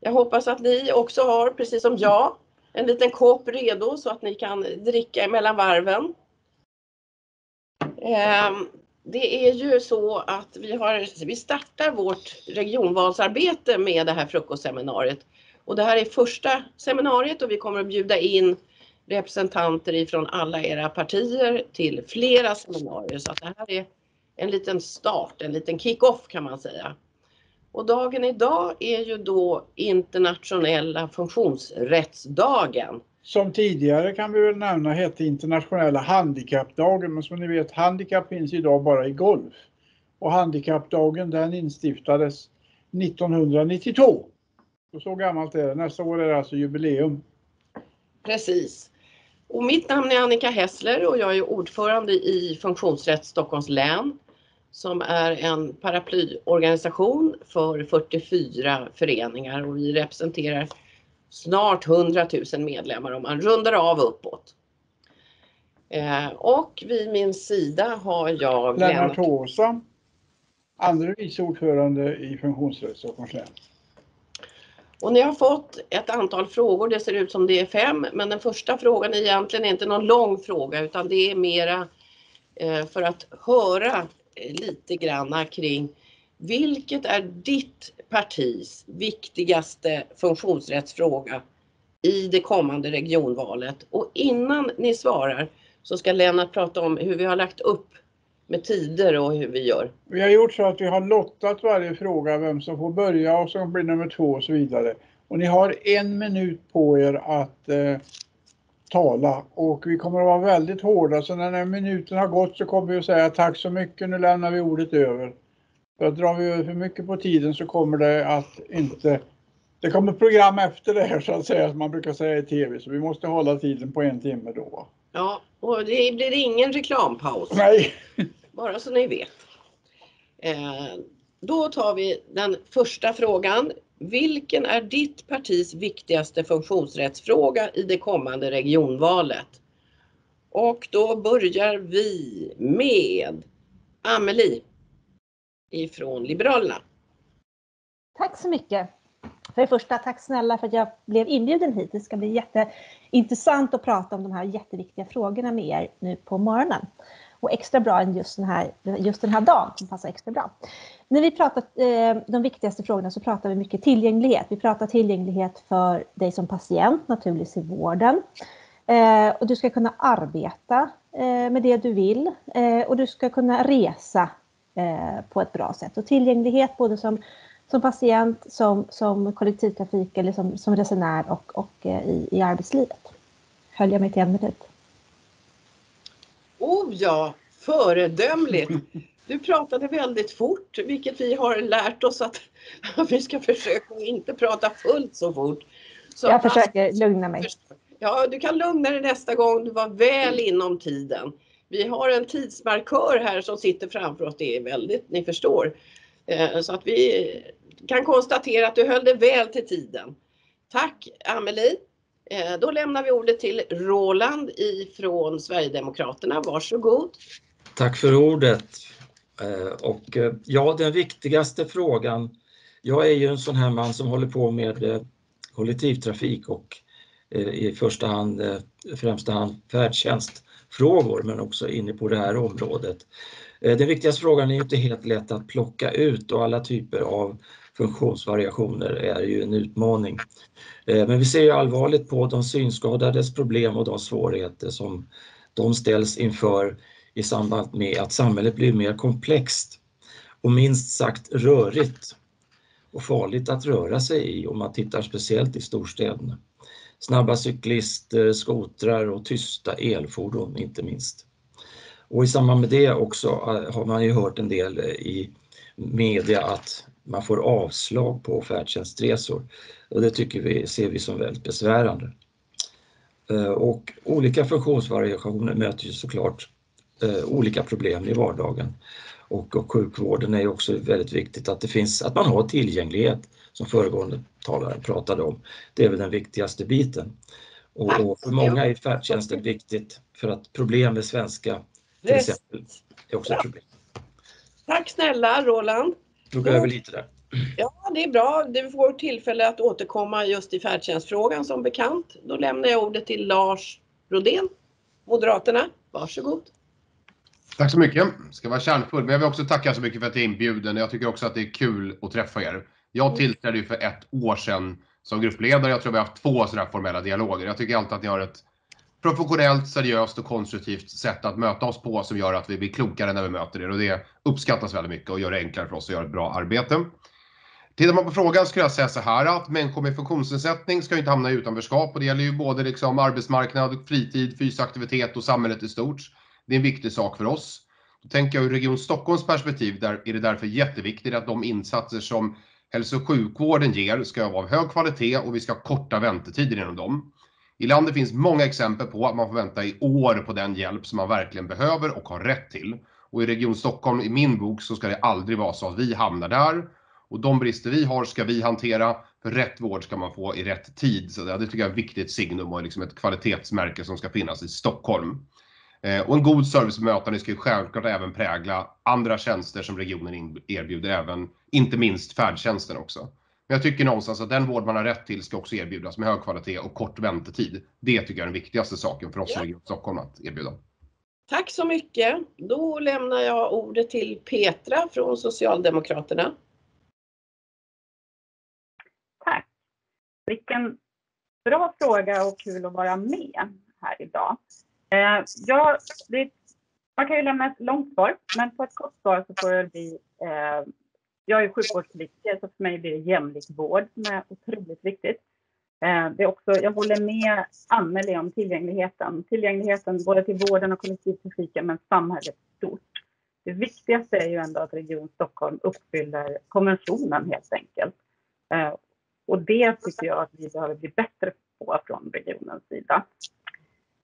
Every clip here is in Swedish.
Jag hoppas att ni också har, precis som jag, en liten kopp redo så att ni kan dricka mellan varven. Ehm, det är ju så att vi, har, vi startar vårt regionvalsarbete med det här frukostseminariet. Och det här är första seminariet och vi kommer att bjuda in representanter ifrån alla era partier till flera seminarier. Så att det här är en liten start, en liten kick-off kan man säga. Och dagen idag är ju då internationella funktionsrättsdagen. Som tidigare kan vi väl nämna hette internationella handikappdagen men som ni vet handikapp finns idag bara i golf. Och handikappdagen den instiftades 1992. Och så gammalt är det. Nästa år är det alltså jubileum. Precis. Och mitt namn är Annika Hessler och jag är ordförande i Funktionsrätt Stockholms län som är en paraplyorganisation för 44 föreningar och vi representerar snart 100 000 medlemmar om man rundar av uppåt. Eh, och vid min sida har jag Lennart Håsa, andre vice ordförande i Funktionsrätt Stockholms län. Och ni har fått ett antal frågor, det ser ut som det är fem, men den första frågan är egentligen inte någon lång fråga utan det är mera eh, för att höra lite granna kring vilket är ditt partis viktigaste funktionsrättsfråga i det kommande regionvalet? Och innan ni svarar så ska Lennart prata om hur vi har lagt upp med tider och hur vi gör. Vi har gjort så att vi har lottat varje fråga vem som får börja och så blir nummer två och så vidare. Och ni har en minut på er att eh, tala och vi kommer att vara väldigt hårda så när den minuten har gått så kommer vi att säga tack så mycket, nu lämnar vi ordet över. För att drar vi över för mycket på tiden så kommer det att inte... Det kommer program efter det här så att säga, som man brukar säga i TV, så vi måste hålla tiden på en timme då. Ja, och det blir ingen reklampaus. Nej. Bara så ni vet. Eh, då tar vi den första frågan. Vilken är ditt partis viktigaste funktionsrättsfråga i det kommande regionvalet? Och då börjar vi med Amelie ifrån Liberalerna. Tack så mycket. För det första, tack snälla för att jag blev inbjuden hit. Det ska bli jätteintressant att prata om de här jätteviktiga frågorna med er nu på morgonen. Och extra bra än just den här, just den här dagen som passar extra bra. När vi pratar eh, de viktigaste frågorna så pratar vi mycket tillgänglighet. Vi pratar tillgänglighet för dig som patient naturligtvis i vården. Eh, och du ska kunna arbeta eh, med det du vill eh, och du ska kunna resa eh, på ett bra sätt. Och tillgänglighet både som, som patient, som, som kollektivtrafik eller som, som resenär och, och eh, i, i arbetslivet. Höll jag mig till en minut? Oh ja, föredömligt! Du pratade väldigt fort, vilket vi har lärt oss att vi ska försöka inte prata fullt så fort. Så jag försöker lugna mig. Ja, du kan lugna dig nästa gång. Du var väl inom tiden. Vi har en tidsmarkör här som sitter framför oss. Det är väldigt, ni förstår. Eh, så att vi kan konstatera att du höll dig väl till tiden. Tack Amelie. Eh, då lämnar vi ordet till Roland ifrån Sverigedemokraterna. Varsågod. Tack för ordet. Eh, och eh, ja, den viktigaste frågan. Jag är ju en sån här man som håller på med eh, kollektivtrafik och i första hand, främsta hand färdtjänstfrågor men också inne på det här området. Den viktigaste frågan är inte helt lätt att plocka ut och alla typer av funktionsvariationer är ju en utmaning. Men vi ser ju allvarligt på de synskadades problem och de svårigheter som de ställs inför i samband med att samhället blir mer komplext och minst sagt rörigt och farligt att röra sig i om man tittar speciellt i storstäderna snabba cyklister, skotrar och tysta elfordon inte minst. Och i samband med det också eh, har man ju hört en del eh, i media att man får avslag på färdtjänstresor och det tycker vi, ser vi som väldigt besvärande. Eh, och olika funktionsvariationer möter ju såklart olika problem i vardagen. Och, och sjukvården är också väldigt viktigt att det finns, att man har tillgänglighet som föregående talare pratade om. Det är väl den viktigaste biten. Och, och för många är färdtjänsten viktigt för att problem med svenska till exempel är också ett problem. Tack snälla Roland. Tog över lite där. Ja, det är bra. Du får tillfälle att återkomma just i färdtjänstfrågan som bekant. Då lämnar jag ordet till Lars Rodén, Moderaterna. Varsågod. Tack så mycket. Ska vara kärnfull, men jag vill också tacka så mycket för att jag är inbjuden. Jag tycker också att det är kul att träffa er. Jag tillträdde ju för ett år sedan som gruppledare. Jag tror vi har haft två sådana formella dialoger. Jag tycker alltid att ni har ett professionellt, seriöst och konstruktivt sätt att möta oss på som gör att vi blir klokare när vi möter er och det uppskattas väldigt mycket och gör det enklare för oss att göra ett bra arbete. Tittar man på frågan skulle jag säga så här att människor med funktionsnedsättning ska inte hamna i utanförskap och det gäller ju både liksom arbetsmarknad, fritid, fysisk aktivitet och samhället i stort. Det är en viktig sak för oss. Då tänker jag ur Region Stockholms perspektiv där är det därför jätteviktigt att de insatser som hälso och sjukvården ger ska vara av hög kvalitet och vi ska korta väntetider inom dem. I landet finns många exempel på att man får vänta i år på den hjälp som man verkligen behöver och har rätt till. Och i Region Stockholm, i min bok, så ska det aldrig vara så att vi hamnar där. Och de brister vi har ska vi hantera, för rätt vård ska man få i rätt tid. Så det tycker jag är ett viktigt signum och liksom ett kvalitetsmärke som ska finnas i Stockholm. Och en god servicebemötande ska ju självklart även prägla andra tjänster som regionen erbjuder, även inte minst färdtjänsten också. Men jag tycker någonstans att den vård man har rätt till ska också erbjudas med hög kvalitet och kort väntetid. Det tycker jag är den viktigaste saken för oss i Region Stockholm att erbjuda. Tack så mycket. Då lämnar jag ordet till Petra från Socialdemokraterna. Tack. Vilken bra fråga och kul att vara med här idag. Eh, ja, det, man kan ju lämna ett långt svar, men på ett kort svar så får det bli eh, jag är sjukvårdspolitiker så för mig blir det jämlik vård som är otroligt viktigt. Eh, det är också, jag håller med Anneli om tillgängligheten. Tillgängligheten både till vården och kollektivtrafiken men samhället stort. Det viktigaste är ju ändå att Region Stockholm uppfyller konventionen helt enkelt. Eh, och det tycker jag att vi behöver bli bättre på från regionens sida.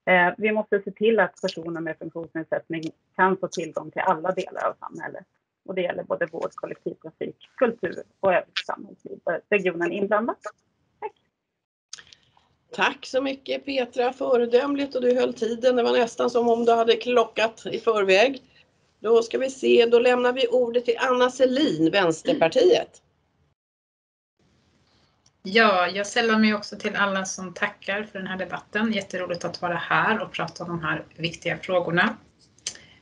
Eh, vi måste se till att personer med funktionsnedsättning kan få tillgång till alla delar av samhället. Och det gäller både vård, kollektivtrafik, kultur och övrigt samhällsliv. Eh, regionen inblandad. Tack. Tack så mycket Petra, föredömligt och du höll tiden. Det var nästan som om du hade klockat i förväg. Då ska vi se, då lämnar vi ordet till Anna Selin, Vänsterpartiet. Ja, jag sällar mig också till alla som tackar för den här debatten. Jätteroligt att vara här och prata om de här viktiga frågorna.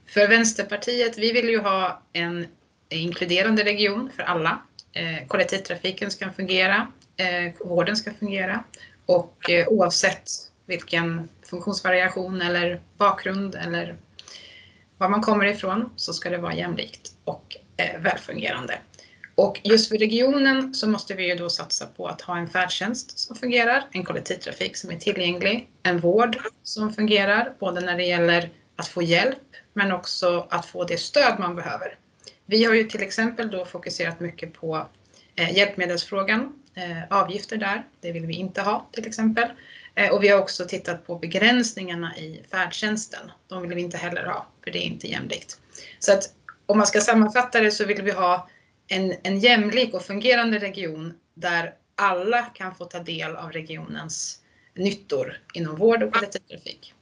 För Vänsterpartiet, vi vill ju ha en inkluderande region för alla. Eh, kollektivtrafiken ska fungera, eh, vården ska fungera och eh, oavsett vilken funktionsvariation eller bakgrund eller var man kommer ifrån så ska det vara jämlikt och eh, välfungerande. Och just för regionen så måste vi ju då satsa på att ha en färdtjänst som fungerar, en kollektivtrafik som är tillgänglig, en vård som fungerar, både när det gäller att få hjälp men också att få det stöd man behöver. Vi har ju till exempel då fokuserat mycket på eh, hjälpmedelsfrågan, eh, avgifter där, det vill vi inte ha till exempel. Eh, och vi har också tittat på begränsningarna i färdtjänsten. De vill vi inte heller ha, för det är inte jämlikt. Så att om man ska sammanfatta det så vill vi ha en, en jämlik och fungerande region där alla kan få ta del av regionens nyttor inom vård och kollektivtrafik.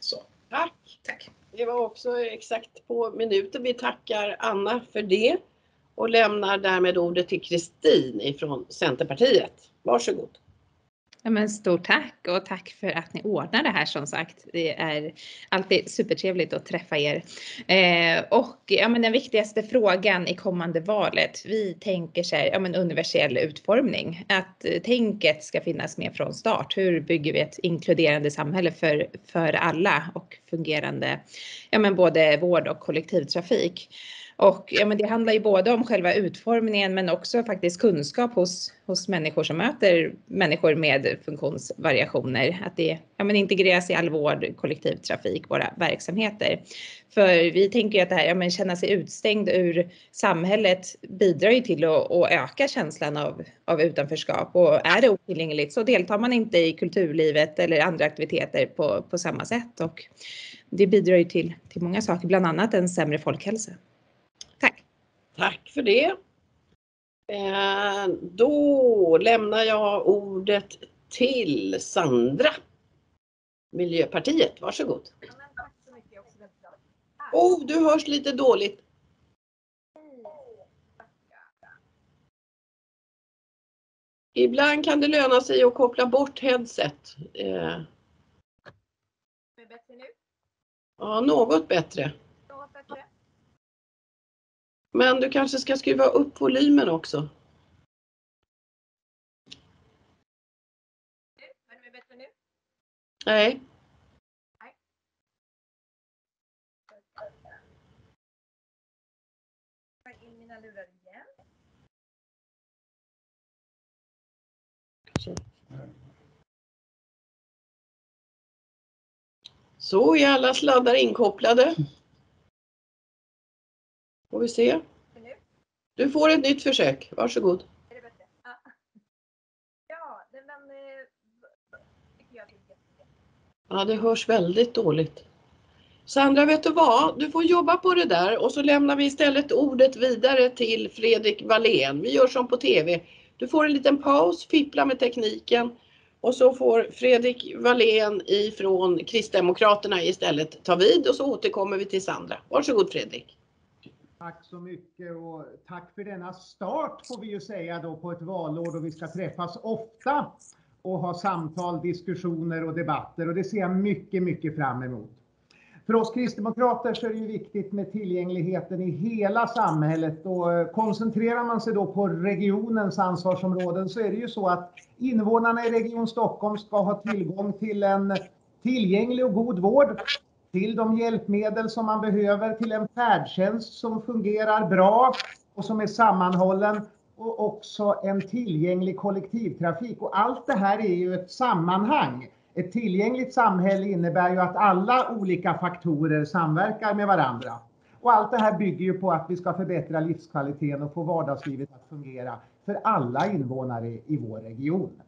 Så. Tack! Tack! Det var också exakt på minuten. Vi tackar Anna för det och lämnar därmed ordet till Kristin ifrån Centerpartiet. Varsågod. Ja, men stort tack och tack för att ni ordnar det här som sagt. Det är alltid supertrevligt att träffa er. Eh, och ja, men den viktigaste frågan i kommande valet, vi tänker så här, ja, men universell utformning. Att eh, tänket ska finnas med från start. Hur bygger vi ett inkluderande samhälle för, för alla och fungerande, ja, men både vård och kollektivtrafik. Och ja, men det handlar ju både om själva utformningen men också faktiskt kunskap hos, hos människor som möter människor med funktionsvariationer. Att det ja, men integreras i all vård, kollektivtrafik, våra verksamheter. För vi tänker ju att det här, ja, men känna sig utstängd ur samhället bidrar ju till att, att öka känslan av, av utanförskap. Och är det otillgängligt så deltar man inte i kulturlivet eller andra aktiviteter på, på samma sätt. Och det bidrar ju till, till många saker, bland annat en sämre folkhälsa. Tack. Tack för det. Eh, då lämnar jag ordet till Sandra. Miljöpartiet, varsågod. Oh, du hörs lite dåligt. Ibland kan det löna sig att koppla bort headset. Eh, bättre nu? ja. Något bättre? Men du kanske ska skruva upp volymen också. Är det bättre nu? Nej. Så är alla sladdar inkopplade. Får vi se. Du får ett nytt försök. Varsågod. Är det bättre? Ja. Ja, det- men... eh, Ja, det hörs väldigt dåligt. Sandra, vet du vad? Du får jobba på det där och så lämnar vi istället ordet vidare till Fredrik Wallén. Vi gör som på TV. Du får en liten paus, fippla med tekniken och så får Fredrik Wallén ifrån Kristdemokraterna istället ta vid och så återkommer vi till Sandra. Varsågod Fredrik. Tack så mycket och tack för denna start får vi ju säga då på ett valår då vi ska träffas ofta och ha samtal, diskussioner och debatter. Och det ser jag mycket, mycket fram emot. För oss kristdemokrater så är det ju viktigt med tillgängligheten i hela samhället. Och eh, koncentrerar man sig då på regionens ansvarsområden så är det ju så att invånarna i Region Stockholm ska ha tillgång till en tillgänglig och god vård, till de hjälpmedel som man behöver, till en färdtjänst som fungerar bra och som är sammanhållen och också en tillgänglig kollektivtrafik. Och allt det här är ju ett sammanhang. Ett tillgängligt samhälle innebär ju att alla olika faktorer samverkar med varandra. Och allt det här bygger ju på att vi ska förbättra livskvaliteten och få vardagslivet att fungera för alla invånare i vår region.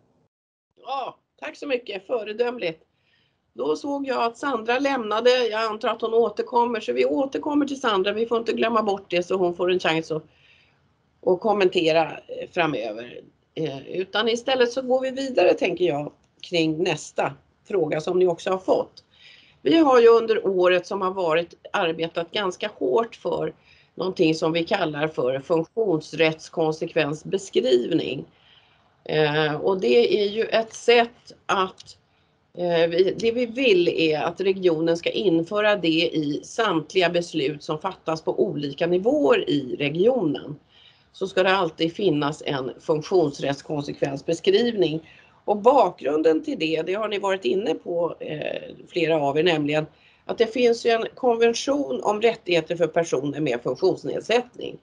Ja, tack så mycket, föredömligt. Då såg jag att Sandra lämnade. Jag antar att hon återkommer, så vi återkommer till Sandra. Vi får inte glömma bort det så hon får en chans att, att kommentera eh, framöver. Eh, utan istället så går vi vidare tänker jag kring nästa fråga som ni också har fått. Vi har ju under året som har varit arbetat ganska hårt för någonting som vi kallar för funktionsrättskonsekvensbeskrivning. Eh, och det är ju ett sätt att Eh, det vi vill är att regionen ska införa det i samtliga beslut som fattas på olika nivåer i regionen. Så ska det alltid finnas en funktionsrättskonsekvensbeskrivning. Och bakgrunden till det, det har ni varit inne på eh, flera av er, nämligen att det finns ju en konvention om rättigheter för personer med funktionsnedsättning.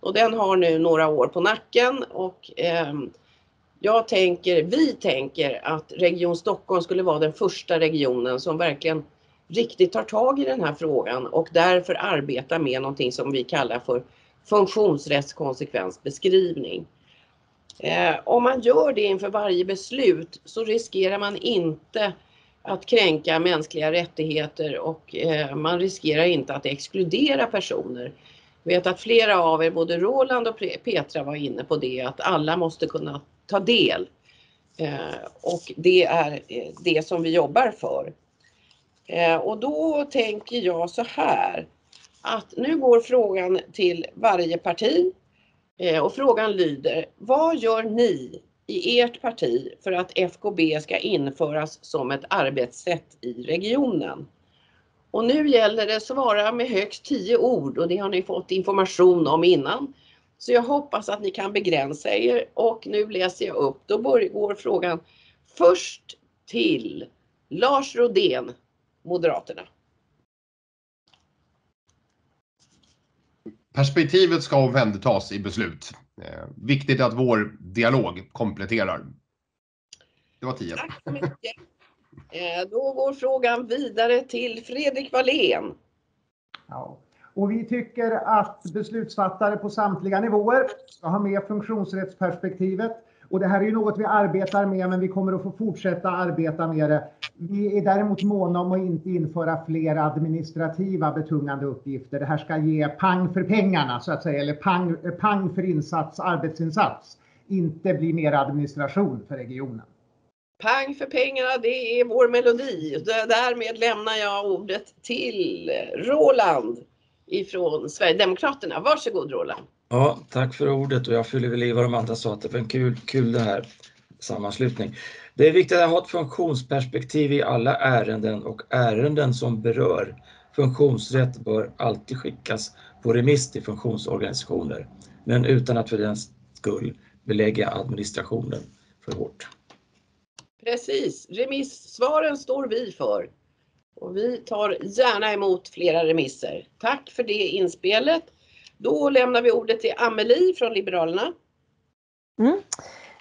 Och den har nu några år på nacken och ehm, jag tänker, vi tänker att Region Stockholm skulle vara den första regionen som verkligen riktigt tar tag i den här frågan och därför arbetar med någonting som vi kallar för funktionsrättskonsekvensbeskrivning. Eh, om man gör det inför varje beslut så riskerar man inte att kränka mänskliga rättigheter och eh, man riskerar inte att exkludera personer. Jag vet att flera av er, både Roland och Petra var inne på det, att alla måste kunna ta del. Eh, och det är eh, det som vi jobbar för. Eh, och då tänker jag så här att nu går frågan till varje parti eh, och frågan lyder, vad gör ni i ert parti för att FKB ska införas som ett arbetssätt i regionen? Och nu gäller det svara med högst 10 ord och det har ni fått information om innan. Så jag hoppas att ni kan begränsa er och nu läser jag upp. Då går frågan först till Lars Rodén, Moderaterna. Perspektivet ska omhändertas i beslut. Eh, viktigt att vår dialog kompletterar. Det var tio. Tack så mycket. Eh, Då går frågan vidare till Fredrik Wallén. Ja. Och vi tycker att beslutsfattare på samtliga nivåer ska ha med funktionsrättsperspektivet. Och det här är ju något vi arbetar med, men vi kommer att få fortsätta arbeta med det. Vi är däremot måna om att inte införa fler administrativa betungande uppgifter. Det här ska ge pang för pengarna så att säga, eller pang, pang för insats, arbetsinsats. Inte bli mer administration för regionen. Pang för pengarna, det är vår melodi. Därmed lämnar jag ordet till Roland ifrån Sverigedemokraterna. Varsågod Roland. Ja, tack för ordet och jag fyller väl i vad de andra sa att det var en kul, kul det här sammanslutning. Det är viktigt att ha ett funktionsperspektiv i alla ärenden och ärenden som berör funktionsrätt bör alltid skickas på remiss till funktionsorganisationer, men utan att för den skull belägga administrationen för hårt. Precis, remissvaren står vi för. Och vi tar gärna emot flera remisser. Tack för det inspelet. Då lämnar vi ordet till Amelie från Liberalerna. Mm.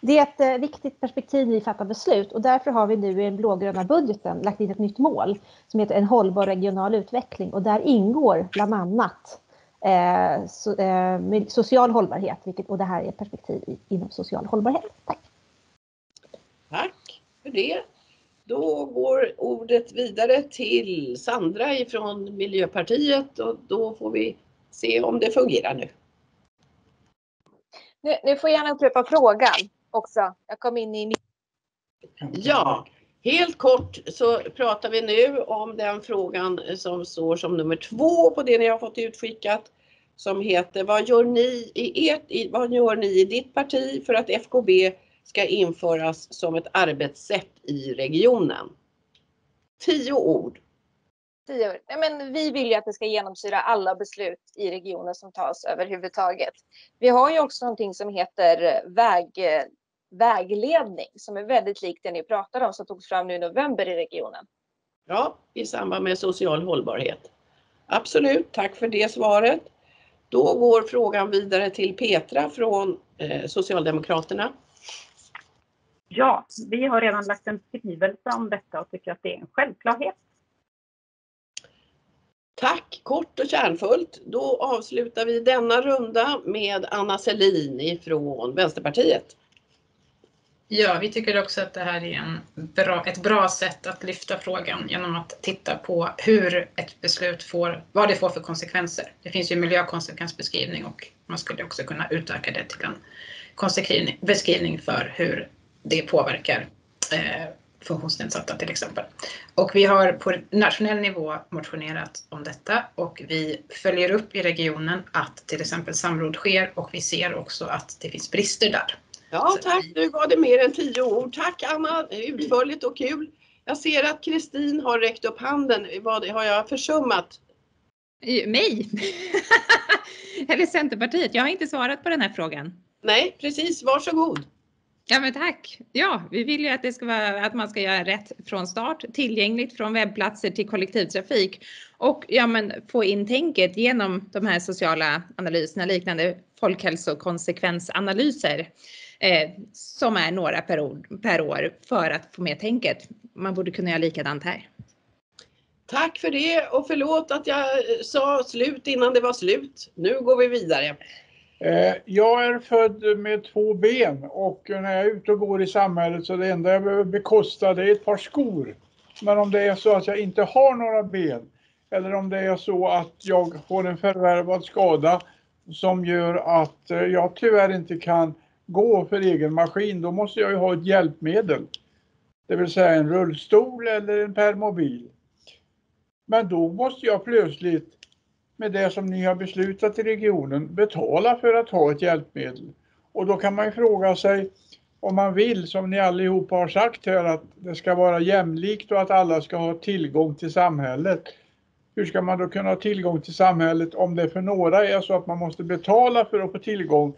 Det är ett eh, viktigt perspektiv vi fattar beslut och därför har vi nu i den blågröna budgeten lagt in ett nytt mål som heter en hållbar regional utveckling och där ingår bland annat eh, so, eh, social hållbarhet vilket, och det här är ett perspektiv inom social hållbarhet. Tack! Tack för det. Då går ordet vidare till Sandra ifrån Miljöpartiet och då får vi se om det fungerar nu. Ni får gärna upprepa frågan också. Jag kom in i... Ja, helt kort så pratar vi nu om den frågan som står som nummer två på det ni har fått utskickat som heter vad gör ni i, ert, vad gör ni i ditt parti för att FKB ska införas som ett arbetssätt i regionen? Tio ord. Tio ord. Nej, men vi vill ju att det ska genomsyra alla beslut i regionen som tas överhuvudtaget. Vi har ju också någonting som heter väg, vägledning som är väldigt likt det ni pratar om som togs fram nu i november i regionen. Ja, i samband med social hållbarhet. Absolut, tack för det svaret. Då går frågan vidare till Petra från eh, Socialdemokraterna. Ja, vi har redan lagt en skrivelse om detta och tycker att det är en självklarhet. Tack, kort och kärnfullt. Då avslutar vi denna runda med Anna Selin ifrån Vänsterpartiet. Ja, vi tycker också att det här är en bra, ett bra sätt att lyfta frågan genom att titta på hur ett beslut får, vad det får för konsekvenser. Det finns ju miljökonsekvensbeskrivning och man skulle också kunna utöka det till en beskrivning för hur det påverkar eh, funktionsnedsatta till exempel. Och vi har på nationell nivå motionerat om detta och vi följer upp i regionen att till exempel samråd sker och vi ser också att det finns brister där. Ja tack, nu var det mer än tio ord. Tack Anna, utförligt och kul. Jag ser att Kristin har räckt upp handen. Vad har jag försummat? Mig? Eller Centerpartiet? Jag har inte svarat på den här frågan. Nej, precis. Varsågod. Ja men tack! Ja, vi vill ju att det ska vara att man ska göra rätt från start, tillgängligt från webbplatser till kollektivtrafik och ja men få in tänket genom de här sociala analyserna liknande folkhälsokonsekvensanalyser eh, som är några per år, per år för att få med tänket. Man borde kunna göra likadant här. Tack för det och förlåt att jag eh, sa slut innan det var slut. Nu går vi vidare. Eh, jag är född med två ben och när jag är ute och går i samhället så det enda jag behöver bekosta det är ett par skor. Men om det är så att jag inte har några ben eller om det är så att jag får en förvärvad skada som gör att eh, jag tyvärr inte kan gå för egen maskin, då måste jag ju ha ett hjälpmedel. Det vill säga en rullstol eller en permobil. Men då måste jag plötsligt med det som ni har beslutat i regionen betala för att ha ett hjälpmedel. Och då kan man ju fråga sig om man vill, som ni allihopa har sagt här, att det ska vara jämlikt och att alla ska ha tillgång till samhället. Hur ska man då kunna ha tillgång till samhället om det för några är så att man måste betala för att få tillgång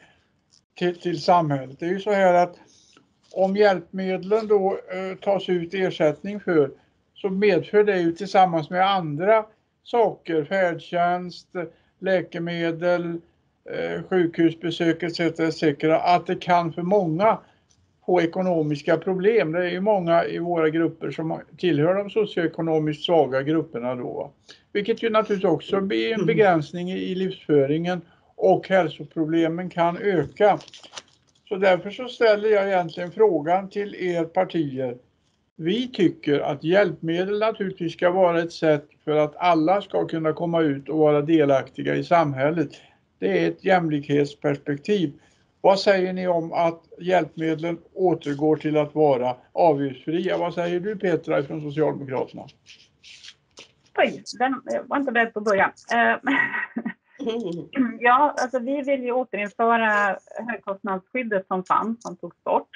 till, till samhället? Det är ju så här att om hjälpmedlen då eh, tas ut ersättning för så medför det ju tillsammans med andra saker, färdtjänst, läkemedel, eh, sjukhusbesök etc. etc. Att det kan för många få ekonomiska problem. Det är ju många i våra grupper som tillhör de socioekonomiskt svaga grupperna då. Vilket ju naturligtvis också blir en mm. begränsning i livsföringen och hälsoproblemen kan öka. Så därför så ställer jag egentligen frågan till er partier. Vi tycker att hjälpmedel naturligtvis ska vara ett sätt för att alla ska kunna komma ut och vara delaktiga i samhället. Det är ett jämlikhetsperspektiv. Vad säger ni om att hjälpmedlen återgår till att vara avgiftsfria? Vad säger du Petra från Socialdemokraterna? Oj, den var inte beredd på att börja. Eh, ja, alltså vi vill ju återinföra högkostnadsskyddet som fanns, som togs bort.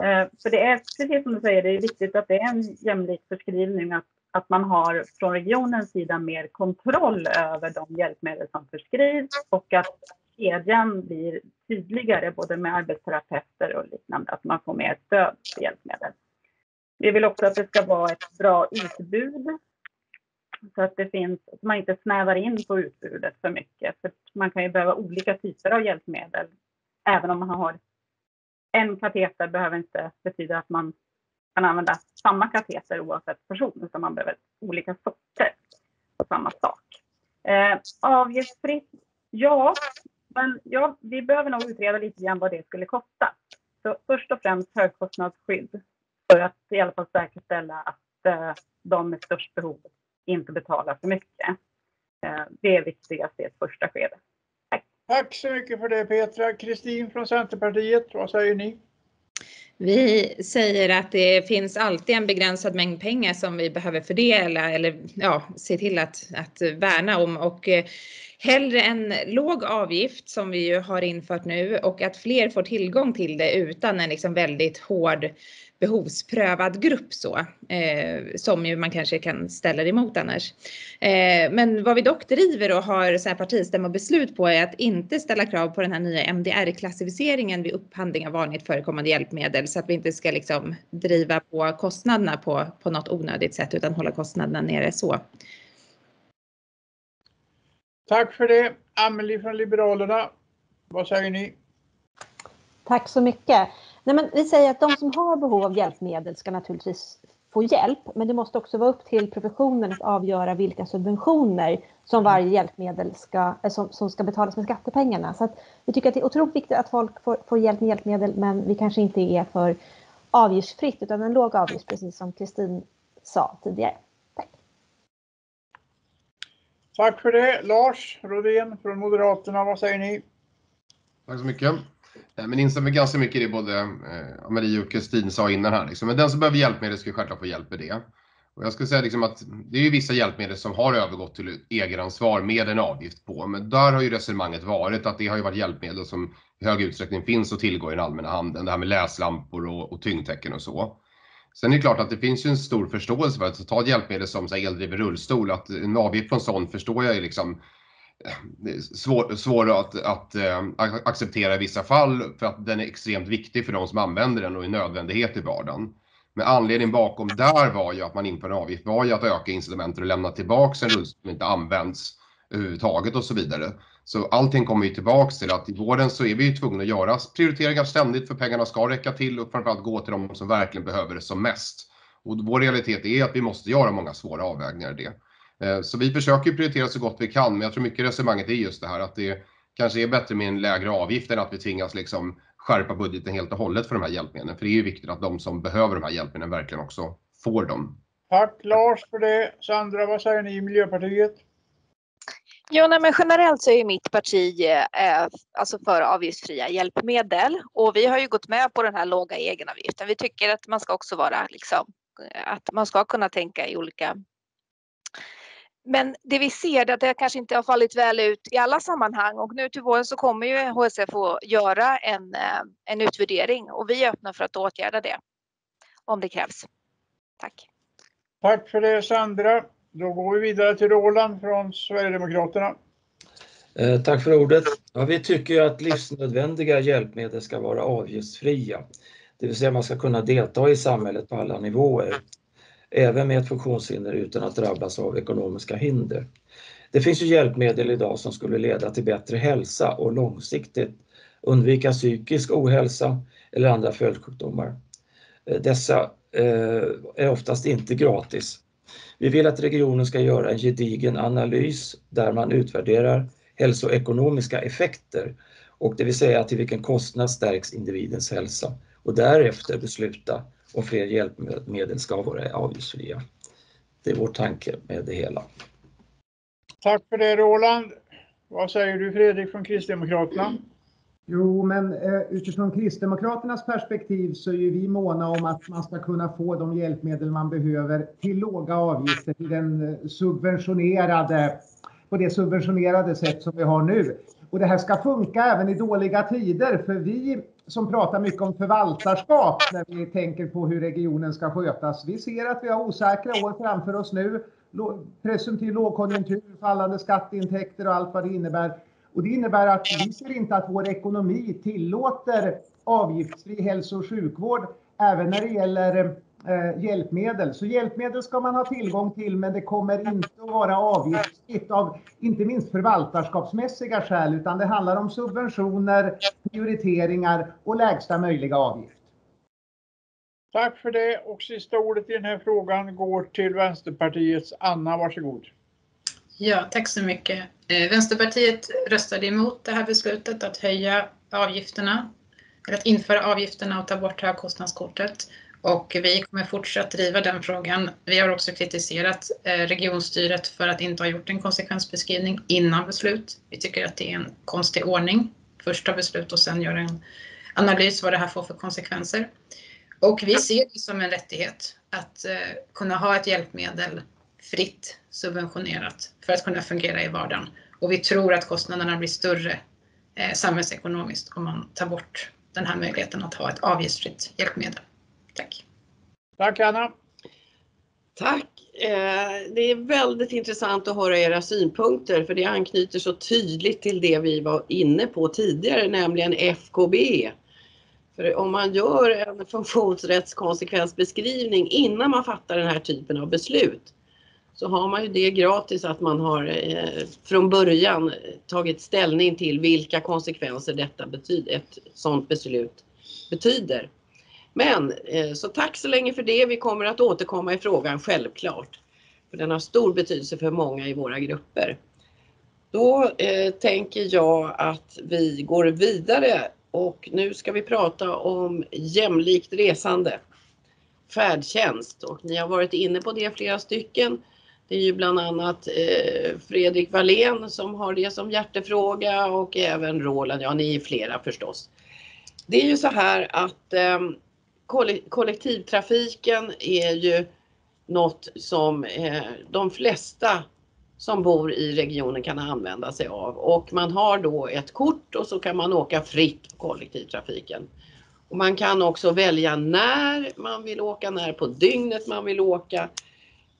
Eh, för det är precis som du säger, det är viktigt att det är en jämlik förskrivning, att, att man har från regionens sida mer kontroll över de hjälpmedel som förskrivs och att kedjan blir tydligare både med arbetsterapeuter och liknande, att man får mer stöd för hjälpmedel. Vi vill också att det ska vara ett bra utbud så att det finns, att man inte snävar in på utbudet för mycket. För man kan ju behöva olika typer av hjälpmedel. Även om man har en kateter behöver inte betyda att man kan använda samma kateter oavsett person, utan man behöver olika sorter på samma sak. Eh, avgiftsfritt, ja, men ja, vi behöver nog utreda lite grann vad det skulle kosta. Så först och främst högkostnadsskydd för att i alla fall säkerställa att eh, de med störst behov inte betalar för mycket. Eh, det är viktigast i ett första skede. Tack så mycket för det Petra. Kristin från Centerpartiet, vad säger ni? Vi säger att det finns alltid en begränsad mängd pengar som vi behöver fördela eller ja, se till att, att värna om och eh, hellre en låg avgift som vi ju har infört nu och att fler får tillgång till det utan en liksom väldigt hård behovsprövad grupp så eh, som ju man kanske kan ställa emot annars. Eh, men vad vi dock driver och har så här partistämmobeslut på är att inte ställa krav på den här nya MDR-klassificeringen vid upphandling av vanligt förekommande hjälpmedel så att vi inte ska liksom driva på kostnaderna på, på något onödigt sätt utan hålla kostnaderna nere så. Tack för det. Amelie från Liberalerna, vad säger ni? Tack så mycket. Nej, men vi säger att de som har behov av hjälpmedel ska naturligtvis få hjälp, men det måste också vara upp till professionen att avgöra vilka subventioner som varje hjälpmedel ska, eh, som, som ska betalas med skattepengarna. Så att vi tycker att det är otroligt viktigt att folk får, får hjälp med hjälpmedel, men vi kanske inte är för avgiftsfritt utan en låg avgift, precis som Kristin sa tidigare. Tack. För det. Lars Rodén från Moderaterna, vad säger ni? Tack så mycket. Eh, men instämmer ganska mycket i det både eh, Marie och Kristin sa innan här. Liksom. Men den som behöver hjälpmedel ska självklart få hjälp med det. Och jag skulle säga liksom att det är ju vissa hjälpmedel som har övergått till egenansvar med en avgift på. Men där har ju resonemanget varit att det har ju varit hjälpmedel som i hög utsträckning finns att tillgå i den allmänna handeln. Det här med läslampor och, och tyngdtecken och så. Sen är det klart att det finns ju en stor förståelse för att ta ett hjälpmedel som så här, eldriven rullstol, att en avgift på en sån förstår jag ju liksom eh, svår, svår att, att äh, acceptera i vissa fall för att den är extremt viktig för de som använder den och är nödvändighet i vardagen. Men anledningen bakom där var ju att man införde en avgift var ju att öka incitamenten och lämna tillbaks en rullstol som inte används överhuvudtaget och så vidare. Så allting kommer ju tillbaks till att i vården så är vi ju tvungna att göra prioriteringar ständigt för pengarna ska räcka till och framförallt gå till de som verkligen behöver det som mest. Och vår realitet är att vi måste göra många svåra avvägningar i det. Eh, så vi försöker prioritera så gott vi kan, men jag tror mycket resonemanget är just det här att det kanske är bättre med en lägre avgift än att vi tvingas liksom skärpa budgeten helt och hållet för de här hjälpmedlen. För det är ju viktigt att de som behöver de här hjälpmedlen verkligen också får dem. Tack Lars för det. Sandra, vad säger ni i Miljöpartiet? Ja, nej, men generellt så är ju mitt parti eh, eh, alltså för avgiftsfria hjälpmedel och vi har ju gått med på den här låga egenavgiften. Vi tycker att man ska också vara liksom eh, att man ska kunna tänka i olika men det vi ser är att det kanske inte har fallit väl ut i alla sammanhang och nu till våren så kommer ju HSF att göra en, eh, en utvärdering och vi är öppna för att åtgärda det om det krävs. Tack. Tack för det Sandra. Då går vi vidare till Roland från Sverigedemokraterna. Eh, Tack för ordet. Ja, vi tycker ju att livsnödvändiga hjälpmedel ska vara avgiftsfria. Det vill säga man ska kunna delta i samhället på alla nivåer. Även med ett funktionshinder utan att drabbas av ekonomiska hinder. Det finns ju hjälpmedel idag som skulle leda till bättre hälsa och långsiktigt undvika psykisk ohälsa eller andra följdsjukdomar. Eh, dessa eh, är oftast inte gratis. Vi vill att regionen ska göra en gedigen analys där man utvärderar hälsoekonomiska effekter och det vill säga till vilken kostnad stärks individens hälsa och därefter besluta om fler hjälpmedel ska vara avgiftsfria. Det är vår tanke med det hela. Tack för det Roland. Vad säger du Fredrik från Kristdemokraterna? Jo, men eh, utifrån Kristdemokraternas perspektiv så är ju vi måna om att man ska kunna få de hjälpmedel man behöver till låga avgifter till den eh, subventionerade på det subventionerade sätt som vi har nu. Och det här ska funka även i dåliga tider för vi som pratar mycket om förvaltarskap när vi tänker på hur regionen ska skötas. Vi ser att vi har osäkra år framför oss nu. Presumtiv lågkonjunktur, fallande skatteintäkter och allt vad det innebär. Och det innebär att vi ser inte att vår ekonomi tillåter avgiftsfri hälso och sjukvård även när det gäller eh, hjälpmedel. Så hjälpmedel ska man ha tillgång till men det kommer inte att vara avgiftsfritt av inte minst förvaltarskapsmässiga skäl utan det handlar om subventioner, prioriteringar och lägsta möjliga avgift. Tack för det och sista ordet i den här frågan går till Vänsterpartiets Anna, varsågod. Ja, tack så mycket. Eh, Vänsterpartiet röstade emot det här beslutet att höja avgifterna, eller att införa avgifterna och ta bort högkostnadskortet. Och vi kommer fortsatt driva den frågan. Vi har också kritiserat eh, regionstyret för att inte ha gjort en konsekvensbeskrivning innan beslut. Vi tycker att det är en konstig ordning. Först ta beslut och sen göra en analys vad det här får för konsekvenser. Och vi ser det som en rättighet att eh, kunna ha ett hjälpmedel fritt subventionerat för att kunna fungera i vardagen. Och vi tror att kostnaderna blir större eh, samhällsekonomiskt om man tar bort den här möjligheten att ha ett avgiftsfritt hjälpmedel. Tack. Tack Anna. Tack. Eh, det är väldigt intressant att höra era synpunkter för det anknyter så tydligt till det vi var inne på tidigare, nämligen FKB. För om man gör en funktionsrättskonsekvensbeskrivning innan man fattar den här typen av beslut så har man ju det gratis att man har eh, från början tagit ställning till vilka konsekvenser detta betyder, ett sådant beslut betyder. Men eh, så tack så länge för det. Vi kommer att återkomma i frågan självklart. För den har stor betydelse för många i våra grupper. Då eh, tänker jag att vi går vidare och nu ska vi prata om jämlikt resande. Färdtjänst och ni har varit inne på det flera stycken. Det är ju bland annat eh, Fredrik Wallén som har det som hjärtefråga och även Roland, ja ni är flera förstås. Det är ju så här att eh, kollektivtrafiken är ju något som eh, de flesta som bor i regionen kan använda sig av och man har då ett kort och så kan man åka fritt på kollektivtrafiken. Och man kan också välja när man vill åka, när på dygnet man vill åka.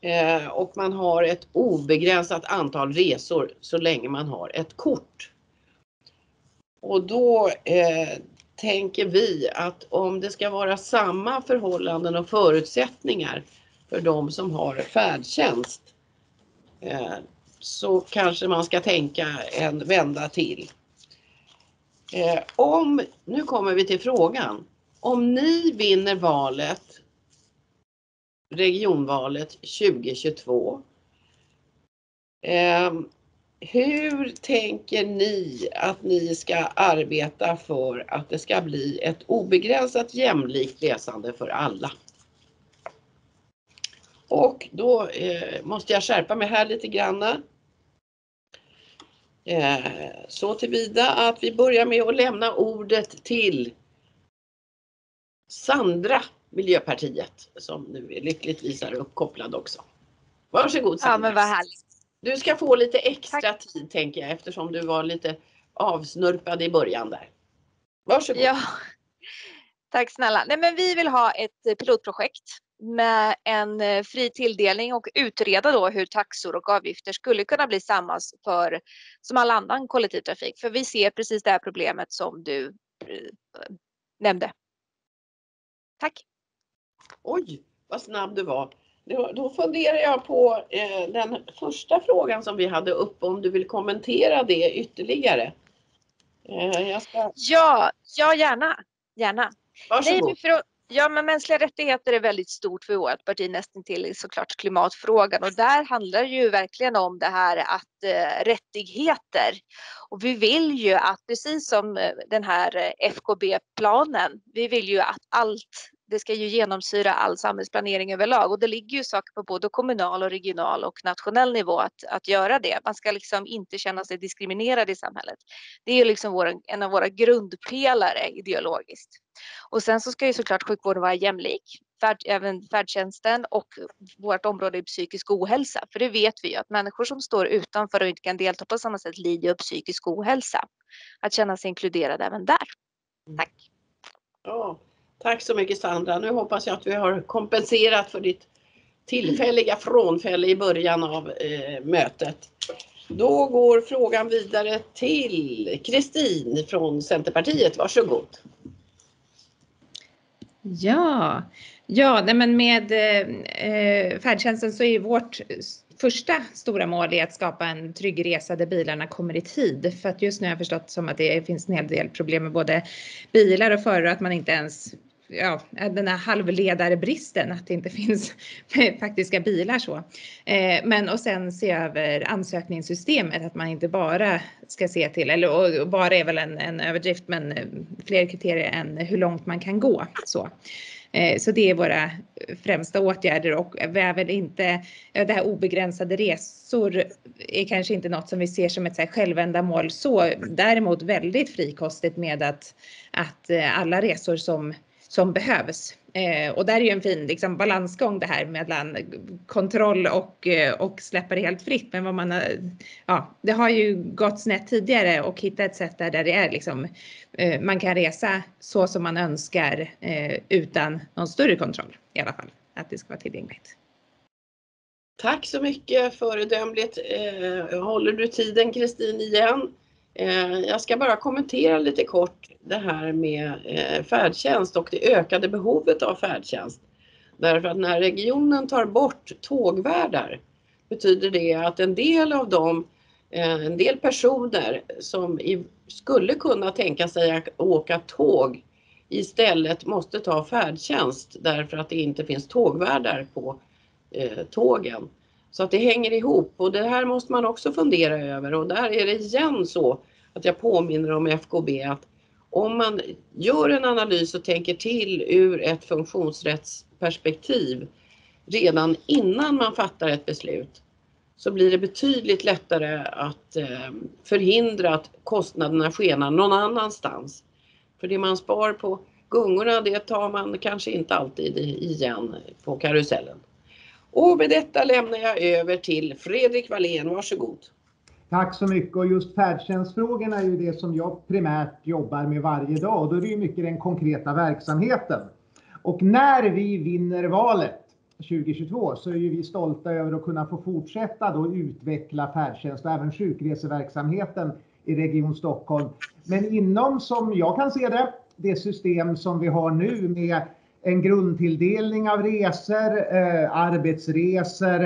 Eh, och man har ett obegränsat antal resor så länge man har ett kort. Och då eh, tänker vi att om det ska vara samma förhållanden och förutsättningar för de som har färdtjänst eh, så kanske man ska tänka en vända till. Eh, om, nu kommer vi till frågan. Om ni vinner valet, regionvalet 2022 ehm, hur tänker ni att ni ska arbeta för att det ska bli ett obegränsat jämlikt resande för alla? Och då eh, måste jag skärpa mig här lite granna. Eh, så tillvida att vi börjar med att lämna ordet till Sandra, Miljöpartiet, som nu lyckligtvis är uppkopplad också. Varsågod Sandra. Ja men vad härligt. Du ska få lite extra Tack. tid tänker jag eftersom du var lite avsnurpad i början där. Varsågod. Ja. Tack snälla. Nej, men vi vill ha ett pilotprojekt med en eh, fri tilldelning och utreda då hur taxor och avgifter skulle kunna bli samma för som all annan kollektivtrafik. För vi ser precis det här problemet som du eh, nämnde. Tack. Oj, vad snabb du var. Då, då funderar jag på eh, den första frågan som vi hade uppe om du vill kommentera det ytterligare. Eh, ska... Ja, ja gärna. Gärna. Varsågod. Nej, för, ja, men mänskliga rättigheter är väldigt stort för vårt parti, nästan till såklart klimatfrågan och där handlar det ju verkligen om det här att eh, rättigheter. Och vi vill ju att precis som eh, den här eh, FKB-planen, vi vill ju att allt det ska ju genomsyra all samhällsplanering överlag och det ligger ju saker på både kommunal och regional och nationell nivå att, att göra det. Man ska liksom inte känna sig diskriminerad i samhället. Det är liksom vår, en av våra grundpelare ideologiskt. Och sen så ska ju såklart sjukvården vara jämlik. färd, även färdtjänsten och vårt område är psykisk ohälsa. För det vet vi ju att människor som står utanför och inte kan delta på samma sätt lider av psykisk ohälsa. Att känna sig inkluderad även där. Tack. Ja, tack så mycket Sandra. Nu hoppas jag att vi har kompenserat för ditt tillfälliga frånfälle i början av eh, mötet. Då går frågan vidare till Kristin från Centerpartiet. Varsågod. Ja, ja nej men med eh, färdtjänsten så är vårt första stora mål är att skapa en trygg resa där bilarna kommer i tid. För att just nu har jag förstått som att det finns en hel del problem med både bilar och förare, att man inte ens ja, den här halvledarbristen, att det inte finns faktiska bilar så. Eh, men och sen se över ansökningssystemet, att man inte bara ska se till, eller och bara är väl en, en överdrift, men eh, fler kriterier än hur långt man kan gå. Så. Eh, så det är våra främsta åtgärder och vi är väl inte, det här obegränsade resor är kanske inte något som vi ser som ett så självändamål så. Däremot väldigt frikostigt med att, att alla resor som som behövs. Eh, och där är ju en fin liksom, balansgång det här mellan kontroll och, eh, och släppa det helt fritt. Men vad man har, ja, det har ju gått snett tidigare och hitta ett sätt där, där det är liksom, eh, man kan resa så som man önskar eh, utan någon större kontroll i alla fall. Att det ska vara tillgängligt. Tack så mycket föredömligt. Eh, håller du tiden Kristin igen? Eh, jag ska bara kommentera lite kort det här med eh, färdtjänst och det ökade behovet av färdtjänst. Därför att när regionen tar bort tågvärdar betyder det att en del av dem, eh, en del personer som skulle kunna tänka sig att åka tåg istället måste ta färdtjänst därför att det inte finns tågvärdar på tågen. Så att det hänger ihop och det här måste man också fundera över och där är det igen så att jag påminner om FKB att om man gör en analys och tänker till ur ett funktionsrättsperspektiv redan innan man fattar ett beslut så blir det betydligt lättare att eh, förhindra att kostnaderna skenar någon annanstans. För det man spar på gungorna det tar man kanske inte alltid igen på karusellen. Och med detta lämnar jag över till Fredrik Wallén, varsågod. Tack så mycket och just färdtjänstfrågorna är ju det som jag primärt jobbar med varje dag och då är det ju mycket den konkreta verksamheten. Och när vi vinner valet 2022 så är ju vi stolta över att kunna få fortsätta då utveckla färdtjänst och även sjukreseverksamheten i Region Stockholm. Men inom, som jag kan se det, det system som vi har nu med en grundtilldelning av resor, eh, arbetsresor,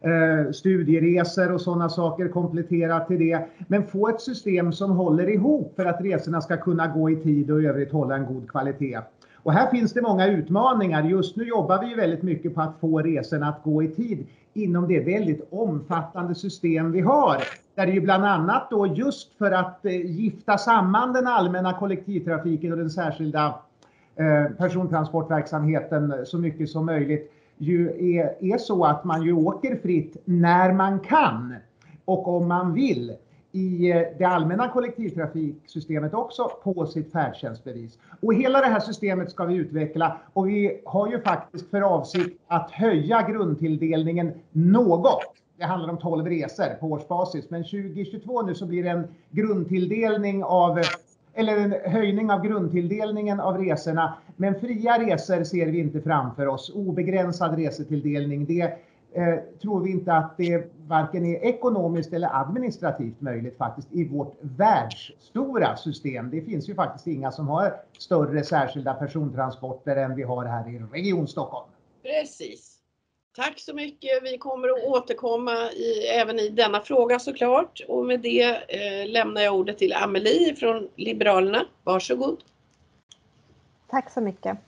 eh, studieresor och sådana saker kompletterat till det. Men få ett system som håller ihop för att resorna ska kunna gå i tid och i övrigt hålla en god kvalitet. Och här finns det många utmaningar. Just nu jobbar vi väldigt mycket på att få resorna att gå i tid inom det väldigt omfattande system vi har. Där det ju bland annat då just för att eh, gifta samman den allmänna kollektivtrafiken och den särskilda Eh, persontransportverksamheten så mycket som möjligt ju är, är så att man ju åker fritt när man kan och om man vill i eh, det allmänna kollektivtrafiksystemet också på sitt färdtjänstbevis. Och hela det här systemet ska vi utveckla och vi har ju faktiskt för avsikt att höja grundtilldelningen något. Det handlar om 12 resor på årsbasis, men 2022 nu så blir det en grundtilldelning av eller en höjning av grundtilldelningen av resorna. Men fria resor ser vi inte framför oss. Obegränsad resetilldelning, det eh, tror vi inte att det varken är ekonomiskt eller administrativt möjligt faktiskt i vårt världsstora system. Det finns ju faktiskt inga som har större särskilda persontransporter än vi har här i Region Stockholm. Precis. Tack så mycket. Vi kommer att återkomma i, även i denna fråga såklart. Och med det eh, lämnar jag ordet till Amelie från Liberalerna. Varsågod. Tack så mycket.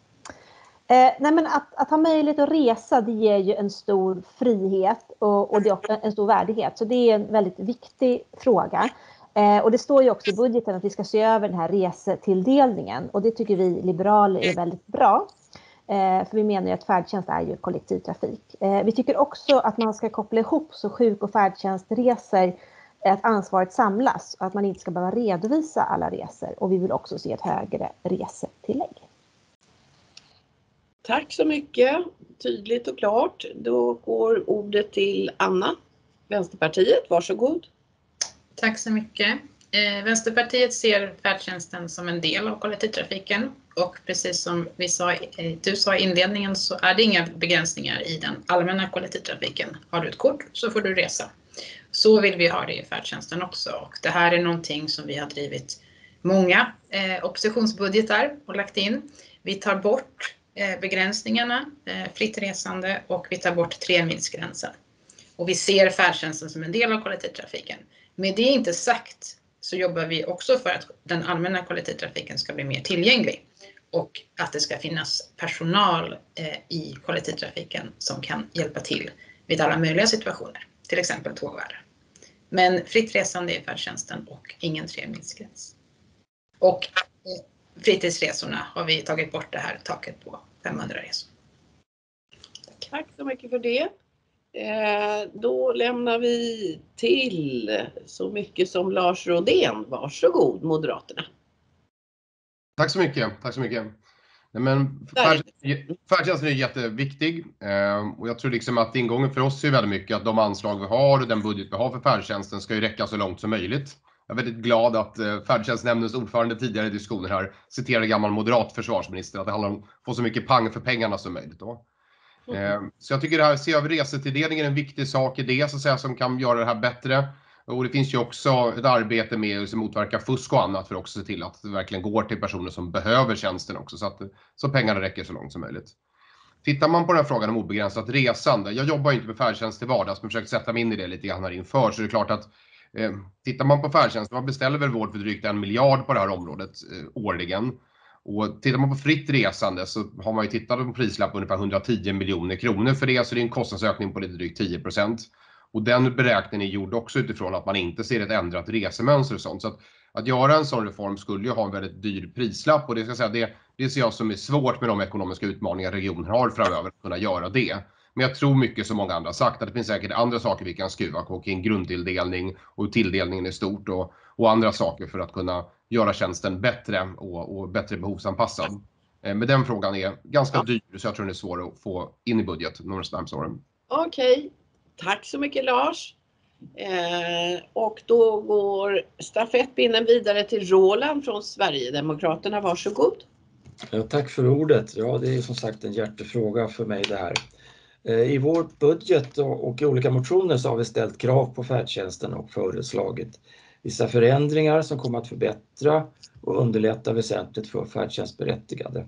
Eh, nej men att, att, ha möjlighet att resa det ger ju en stor frihet och, och det är också en stor värdighet. Så det är en väldigt viktig fråga. Eh, och det står ju också i budgeten att vi ska se över den här resetilldelningen och det tycker vi liberaler är väldigt bra. Eh, för vi menar ju att färdtjänst är ju kollektivtrafik. Eh, vi tycker också att man ska koppla ihop så sjuk och färdtjänstresor att ansvaret samlas och att man inte ska behöva redovisa alla resor. Och vi vill också se ett högre resetillägg. Tack så mycket. Tydligt och klart. Då går ordet till Anna, Vänsterpartiet. Varsågod. Tack så mycket. Eh, Vänsterpartiet ser färdtjänsten som en del av kollektivtrafiken och precis som vi sa, eh, du sa i inledningen så är det inga begränsningar i den allmänna kollektivtrafiken. Har du ett kort så får du resa. Så vill vi ha det i färdtjänsten också och det här är någonting som vi har drivit många eh, oppositionsbudgetar och lagt in. Vi tar bort begränsningarna, fritt resande och vi tar bort tremilsgränsen. Och vi ser färdtjänsten som en del av kollektivtrafiken. Med det inte sagt så jobbar vi också för att den allmänna kollektivtrafiken ska bli mer tillgänglig och att det ska finnas personal eh, i kollektivtrafiken som kan hjälpa till vid alla möjliga situationer, till exempel tågvärdar. Men fritt resande i färdtjänsten och ingen tremilsgräns. Och eh, fritidsresorna har vi tagit bort det här taket på 500 resor. Tack så mycket för det. Eh, då lämnar vi till så mycket som Lars Rodén. Varsågod Moderaterna. Tack så mycket. Tack så mycket. Nej, men färdtjänsten, är jätteviktig eh, och jag tror liksom att ingången för oss är väldigt mycket att de anslag vi har och den budget vi har för färdtjänsten ska ju räcka så långt som möjligt. Jag är väldigt glad att eh, färdtjänstnämndens ordförande tidigare i diskussioner här citerade gammal moderat försvarsminister att det handlar om att få så mycket pang för pengarna som möjligt. Då. Eh, så jag tycker det här, se över resetilldelningen är en viktig sak i det så att säga, som kan göra det här bättre. Och det finns ju också ett arbete med att liksom motverka fusk och annat för att också se till att det verkligen går till personer som behöver tjänsten också så att så pengarna räcker så långt som möjligt. Tittar man på den här frågan om obegränsat resande, jag jobbar ju inte med färdtjänst till vardags men försöker sätta mig in i det lite grann här inför så det är klart att eh, tittar man på färdtjänst, man beställer väl vård för drygt en miljard på det här området eh, årligen. Och tittar man på fritt resande så har man ju tittat på prislapp ungefär 110 miljoner kronor för det, så det är en kostnadsökning på lite drygt 10 Och den beräkningen är gjord också utifrån att man inte ser ett ändrat resemönster och sånt. Så att, att göra en sån reform skulle ju ha en väldigt dyr prislapp och det ska säga, det, det ser jag som är svårt med de ekonomiska utmaningar regionen har framöver att kunna göra det. Men jag tror mycket som många andra sagt att det finns säkert andra saker vi kan skruva på kring grundtilldelning och tilldelningen i stort och, och andra saker för att kunna göra tjänsten bättre och, och bättre behovsanpassad. Eh, men den frågan är ganska ja. dyr så jag tror den är svår att få in i budget de närmaste åren. Okej, okay. tack så mycket Lars. Eh, och då går stafettpinnen vidare till Roland från Sverigedemokraterna. Varsågod. Ja, tack för ordet. Ja, det är som sagt en hjärtefråga för mig det här. Eh, I vår budget och i olika motioner så har vi ställt krav på färdtjänsten och föreslagit vissa förändringar som kommer att förbättra och underlätta väsentligt för färdtjänstberättigade.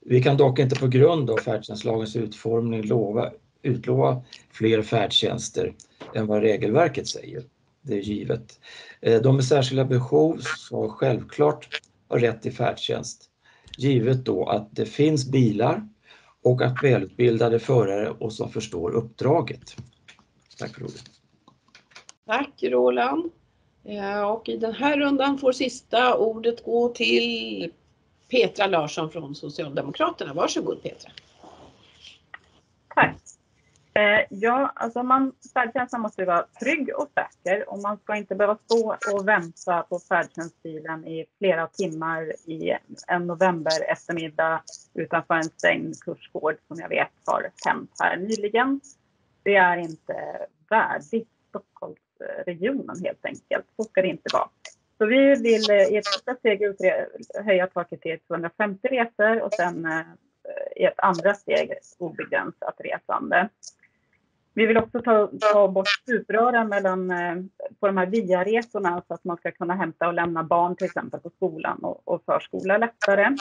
Vi kan dock inte på grund av färdtjänstlagens utformning lova, utlova fler färdtjänster än vad regelverket säger. Det är givet. Eh, de med särskilda behov ska självklart ha rätt till färdtjänst, givet då att det finns bilar och att välutbildade förare och som förstår uppdraget. Tack för ordet. Tack Roland. Och i den här rundan får sista ordet gå till Petra Larsson från Socialdemokraterna. Varsågod Petra. Tack. Eh, ja, alltså man, färdtjänsten måste vara trygg och säker och man ska inte behöva stå och vänta på färdtjänstbilen i flera timmar i en november eftermiddag utanför en stängd kursgård som jag vet har hänt här nyligen. Det är inte värdigt Stockholms regionen helt enkelt. Så ska det inte vara. Så vi vill eh, i ett första steg höja taket till 250 resor och sen eh, i ett andra steg obegränsat resande. Vi vill också ta, ta bort stuprören mellan, eh, på de här via-resorna så att man ska kunna hämta och lämna barn till exempel på skolan och, och förskola lättare.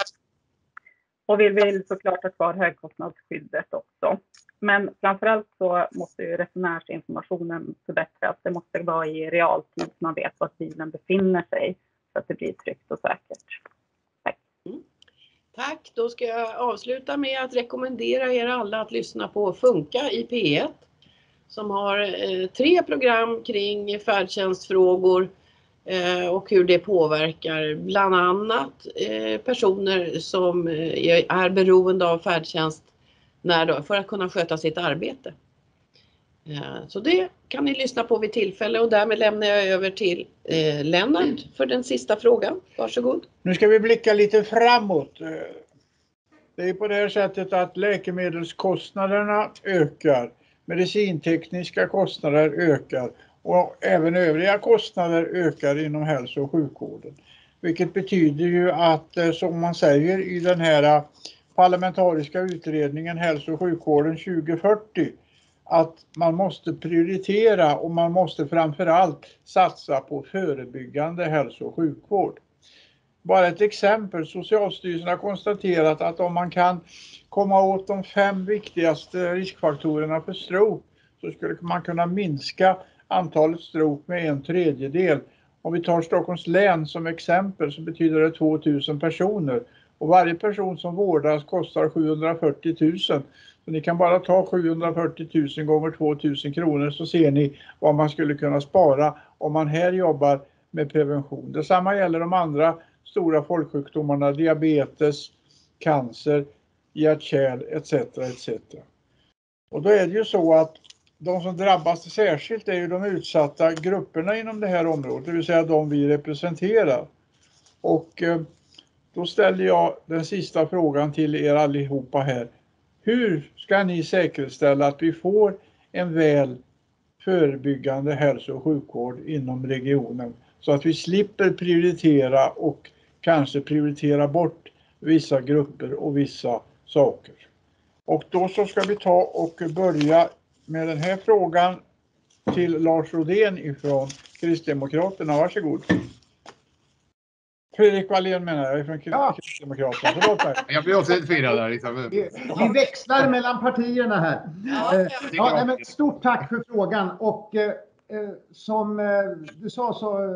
Och vi vill såklart ha kvar högkostnadsskyddet också. Men framförallt så måste ju resenärsinformationen förbättras. Det måste vara i realtid så man vet var bilen befinner sig så att det blir tryggt och säkert. Tack. Mm. Tack, då ska jag avsluta med att rekommendera er alla att lyssna på Funka i P1 som har eh, tre program kring färdtjänstfrågor eh, Eh, och hur det påverkar bland annat eh, personer som eh, är beroende av färdtjänst när för att kunna sköta sitt arbete. Så det kan ni lyssna på vid tillfälle och därmed lämnar jag över till Lennart för den sista frågan. Varsågod. Nu ska vi blicka lite framåt. Det är på det här sättet att läkemedelskostnaderna ökar, medicintekniska kostnader ökar och även övriga kostnader ökar inom hälso och sjukvården. Vilket betyder ju att eh, som man säger i den här eh, parlamentariska utredningen Hälso och sjukvården 2040 att man måste prioritera och man måste framförallt satsa på förebyggande hälso och sjukvård. Bara ett exempel, Socialstyrelsen har konstaterat att om man kan komma åt de fem viktigaste riskfaktorerna för stroke så skulle man kunna minska antalet stroke med en tredjedel. Om vi tar Stockholms län som exempel så betyder det 2000 personer och varje person som vårdas kostar 740 000. Så ni kan bara ta 740 000 gånger 2000 kronor så ser ni vad man skulle kunna spara om man här jobbar med prevention. Detsamma gäller de andra stora folksjukdomarna, diabetes, cancer, hjärt-kärl etc. etc. Och då är det ju så att de som drabbas särskilt är ju de utsatta grupperna inom det här området, det vill säga de vi representerar. Och eh, då ställer jag den sista frågan till er allihopa här. Hur ska ni säkerställa att vi får en väl förebyggande hälso och sjukvård inom regionen så att vi slipper prioritera och kanske prioritera bort vissa grupper och vissa saker. Och då så ska vi ta och börja med den här frågan till Lars Rodén ifrån Kristdemokraterna. Varsågod. Fredrik Wallén menar jag från Ja. Kristdemokraterna. Förlåt mig. Jag blir också lite firad där. Liksom. Vi, vi växlar mellan partierna här. Ja, Eh, Ja, nej, men stort tack för frågan och eh, eh, som eh, du sa så eh,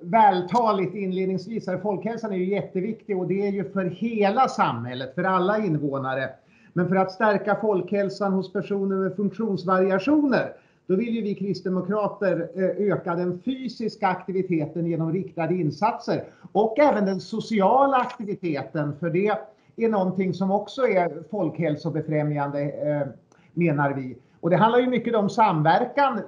vältaligt inledningsvis här, folkhälsan är ju jätteviktig och det är ju för hela samhället, för alla invånare. Men för att stärka folkhälsan hos personer med funktionsvariationer, då vill ju vi kristdemokrater eh, öka den fysiska aktiviteten genom riktade insatser och även den sociala aktiviteten, för det är någonting som också är folkhälsobefrämjande eh, menar vi. Och det handlar ju mycket om samverkan.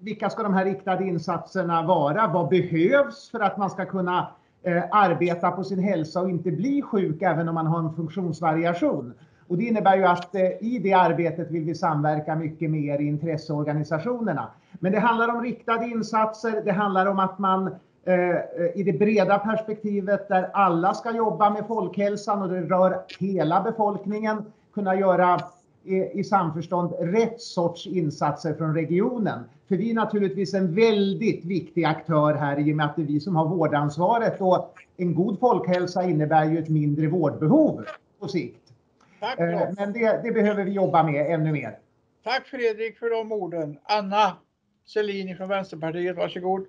Vilka ska de här riktade insatserna vara? Vad behövs för att man ska kunna eh, arbeta på sin hälsa och inte bli sjuk även om man har en funktionsvariation? Och det innebär ju att eh, i det arbetet vill vi samverka mycket mer i intresseorganisationerna. Men det handlar om riktade insatser. Det handlar om att man eh, eh, i det breda perspektivet där alla ska jobba med folkhälsan och det rör hela befolkningen kunna göra i, i samförstånd rätt sorts insatser från regionen. För vi är naturligtvis en väldigt viktig aktör här i och med att det är vi som har vårdansvaret och en god folkhälsa innebär ju ett mindre vårdbehov på sikt. Tack, Eh. Men det, det behöver vi jobba med ännu mer. Tack Fredrik för de orden. Anna Selin från Vänsterpartiet, varsågod.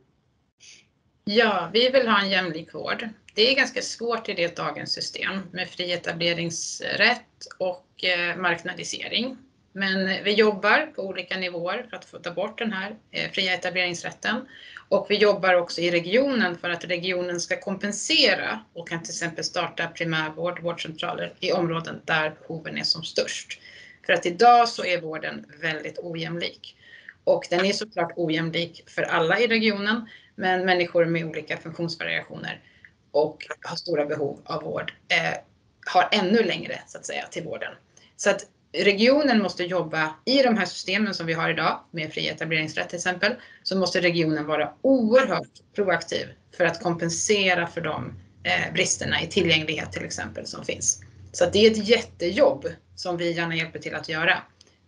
Ja, vi vill ha en jämlik vård. Det är ganska svårt i det dagens system med fri etableringsrätt och eh, marknadisering. Men vi jobbar på olika nivåer för att få ta bort den här eh, fria etableringsrätten. Och vi jobbar också i regionen för att regionen ska kompensera och kan till exempel starta primärvård, vårdcentraler i områden där behoven är som störst. För att idag så är vården väldigt ojämlik. Och den är såklart ojämlik för alla i regionen, men människor med olika funktionsvariationer och har stora behov av vård eh, har ännu längre så att säga till vården. Så att regionen måste jobba i de här systemen som vi har idag med fri etableringsrätt till exempel, så måste regionen vara oerhört proaktiv för att kompensera för de eh, bristerna i tillgänglighet till exempel som finns. Så att det är ett jättejobb som vi gärna hjälper till att göra.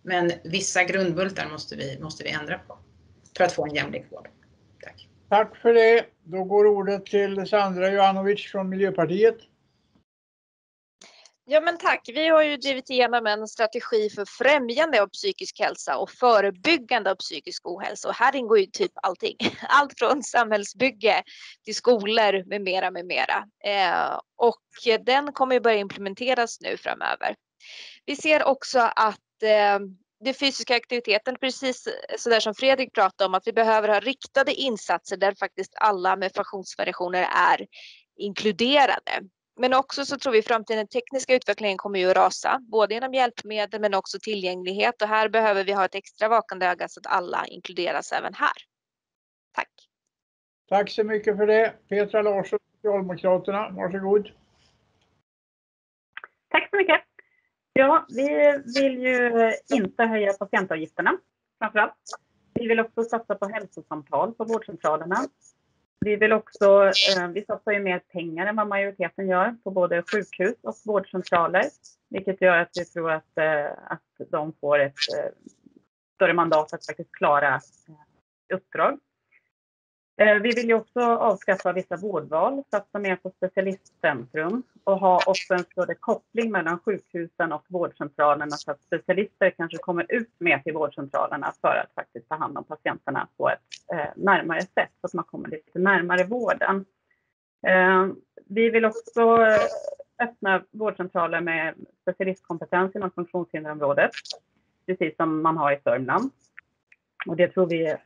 Men vissa grundbultar måste vi, måste vi ändra på för att få en jämlik vård. Tack. Tack för det. Då går ordet till Sandra Jovanovic från Miljöpartiet. Ja men tack. Vi har ju drivit igenom en strategi för främjande av psykisk hälsa och förebyggande av psykisk ohälsa och här ingår ju typ allting. Allt från samhällsbygge till skolor med mera med mera. Eh, och den kommer ju börja implementeras nu framöver. Vi ser också att eh, den fysiska aktiviteten, precis så där som Fredrik pratade om, att vi behöver ha riktade insatser där faktiskt alla med funktionsvariationer är inkluderade. Men också så tror vi framtiden den tekniska utvecklingen kommer ju att rasa, både genom hjälpmedel men också tillgänglighet och här behöver vi ha ett extra vakande öga så att alla inkluderas även här. Tack. Tack så mycket för det. Petra Larsson, Socialdemokraterna, varsågod. Tack så mycket. Ja, vi vill ju inte höja patientavgifterna framför allt. Vi vill också satsa på hälsosamtal på vårdcentralerna. Vi vill också, eh, vi satsar ju mer pengar än vad majoriteten gör på både sjukhus och vårdcentraler, vilket gör att vi tror att, eh, att de får ett eh, större mandat att faktiskt klara eh, uppdrag. Eh, vi vill ju också avskaffa vissa vårdval, satsa mer på specialistcentrum och ha också en större koppling mellan sjukhusen och vårdcentralerna så att specialister kanske kommer ut mer till vårdcentralerna för att faktiskt ta hand om patienterna på ett eh, närmare sätt så att man kommer lite närmare vården. Eh, vi vill också öppna vårdcentraler med specialistkompetens inom funktionshinderområdet, precis som man har i Sörmland. Och det tror vi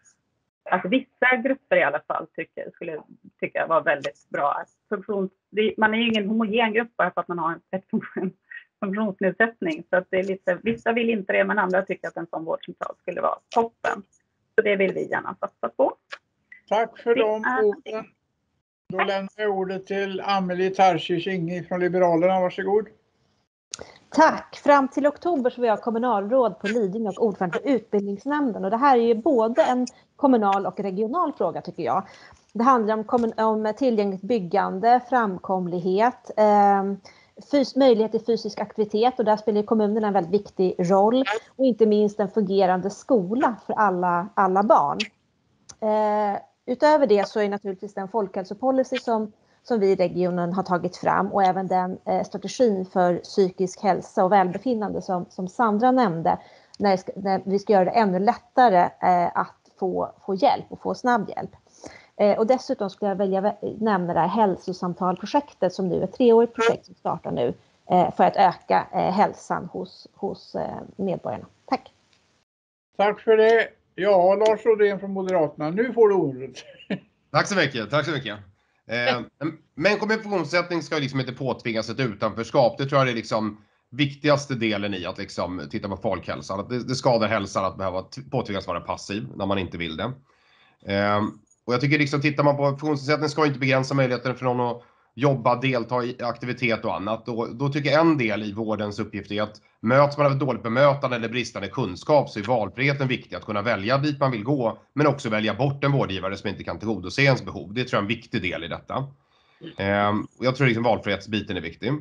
alltså vissa grupper i alla fall tycker, skulle tycka var väldigt bra. Funktions, man är ju ingen homogen grupp bara för att man har ett funktion, funktionsnedsättning. Så att det är lite, vissa vill inte det, men andra tycker att en sån vårdcentral skulle vara toppen. Så det vill vi gärna satsa på. Tack för de orden. Då lämnar jag ordet till Amelie Tarsic Inge från Liberalerna. Varsågod. Tack! Fram till oktober så var jag kommunalråd på Lidingö och ordförande för utbildningsnämnden. Och det här är ju både en kommunal och regional fråga tycker jag. Det handlar om, om tillgängligt byggande, framkomlighet, eh, fys möjlighet till fysisk aktivitet och där spelar kommunerna en väldigt viktig roll. Och inte minst en fungerande skola för alla, alla barn. Eh, utöver det så är naturligtvis den folkhälsopolicy som som vi i regionen har tagit fram och även den eh, strategin för psykisk hälsa och välbefinnande som, som Sandra nämnde, när, när vi ska göra det ännu lättare eh, att få, få hjälp och få snabb hjälp. Eh, och dessutom skulle jag vilja nämna det här hälsosamtalprojektet som nu är ett treårigt projekt som startar nu eh, för att öka eh, hälsan hos, hos eh, medborgarna. Tack! Tack för det! Ja, Lars Rodén från Moderaterna, nu får du ordet. Tack så mycket, tack så mycket. Eh, men funktionsnedsättning ska liksom inte påtvingas ett utanförskap. Det tror jag är liksom viktigaste delen i att liksom titta på folkhälsan. Att det, det skadar hälsan att behöva påtvingas vara passiv när man inte vill det. Ehm, och jag tycker liksom, tittar man på funktionsnedsättning ska inte begränsa möjligheten för någon att jobba, delta i aktivitet och annat. Då, då tycker jag en del i vårdens uppgift är att möts man av ett dåligt bemötande eller bristande kunskap så är valfriheten viktig. Att kunna välja dit man vill gå men också välja bort en vårdgivare som inte kan tillgodose ens behov. Det tror jag är en viktig del i detta. Ehm, jag tror liksom valfrihetsbiten är viktig.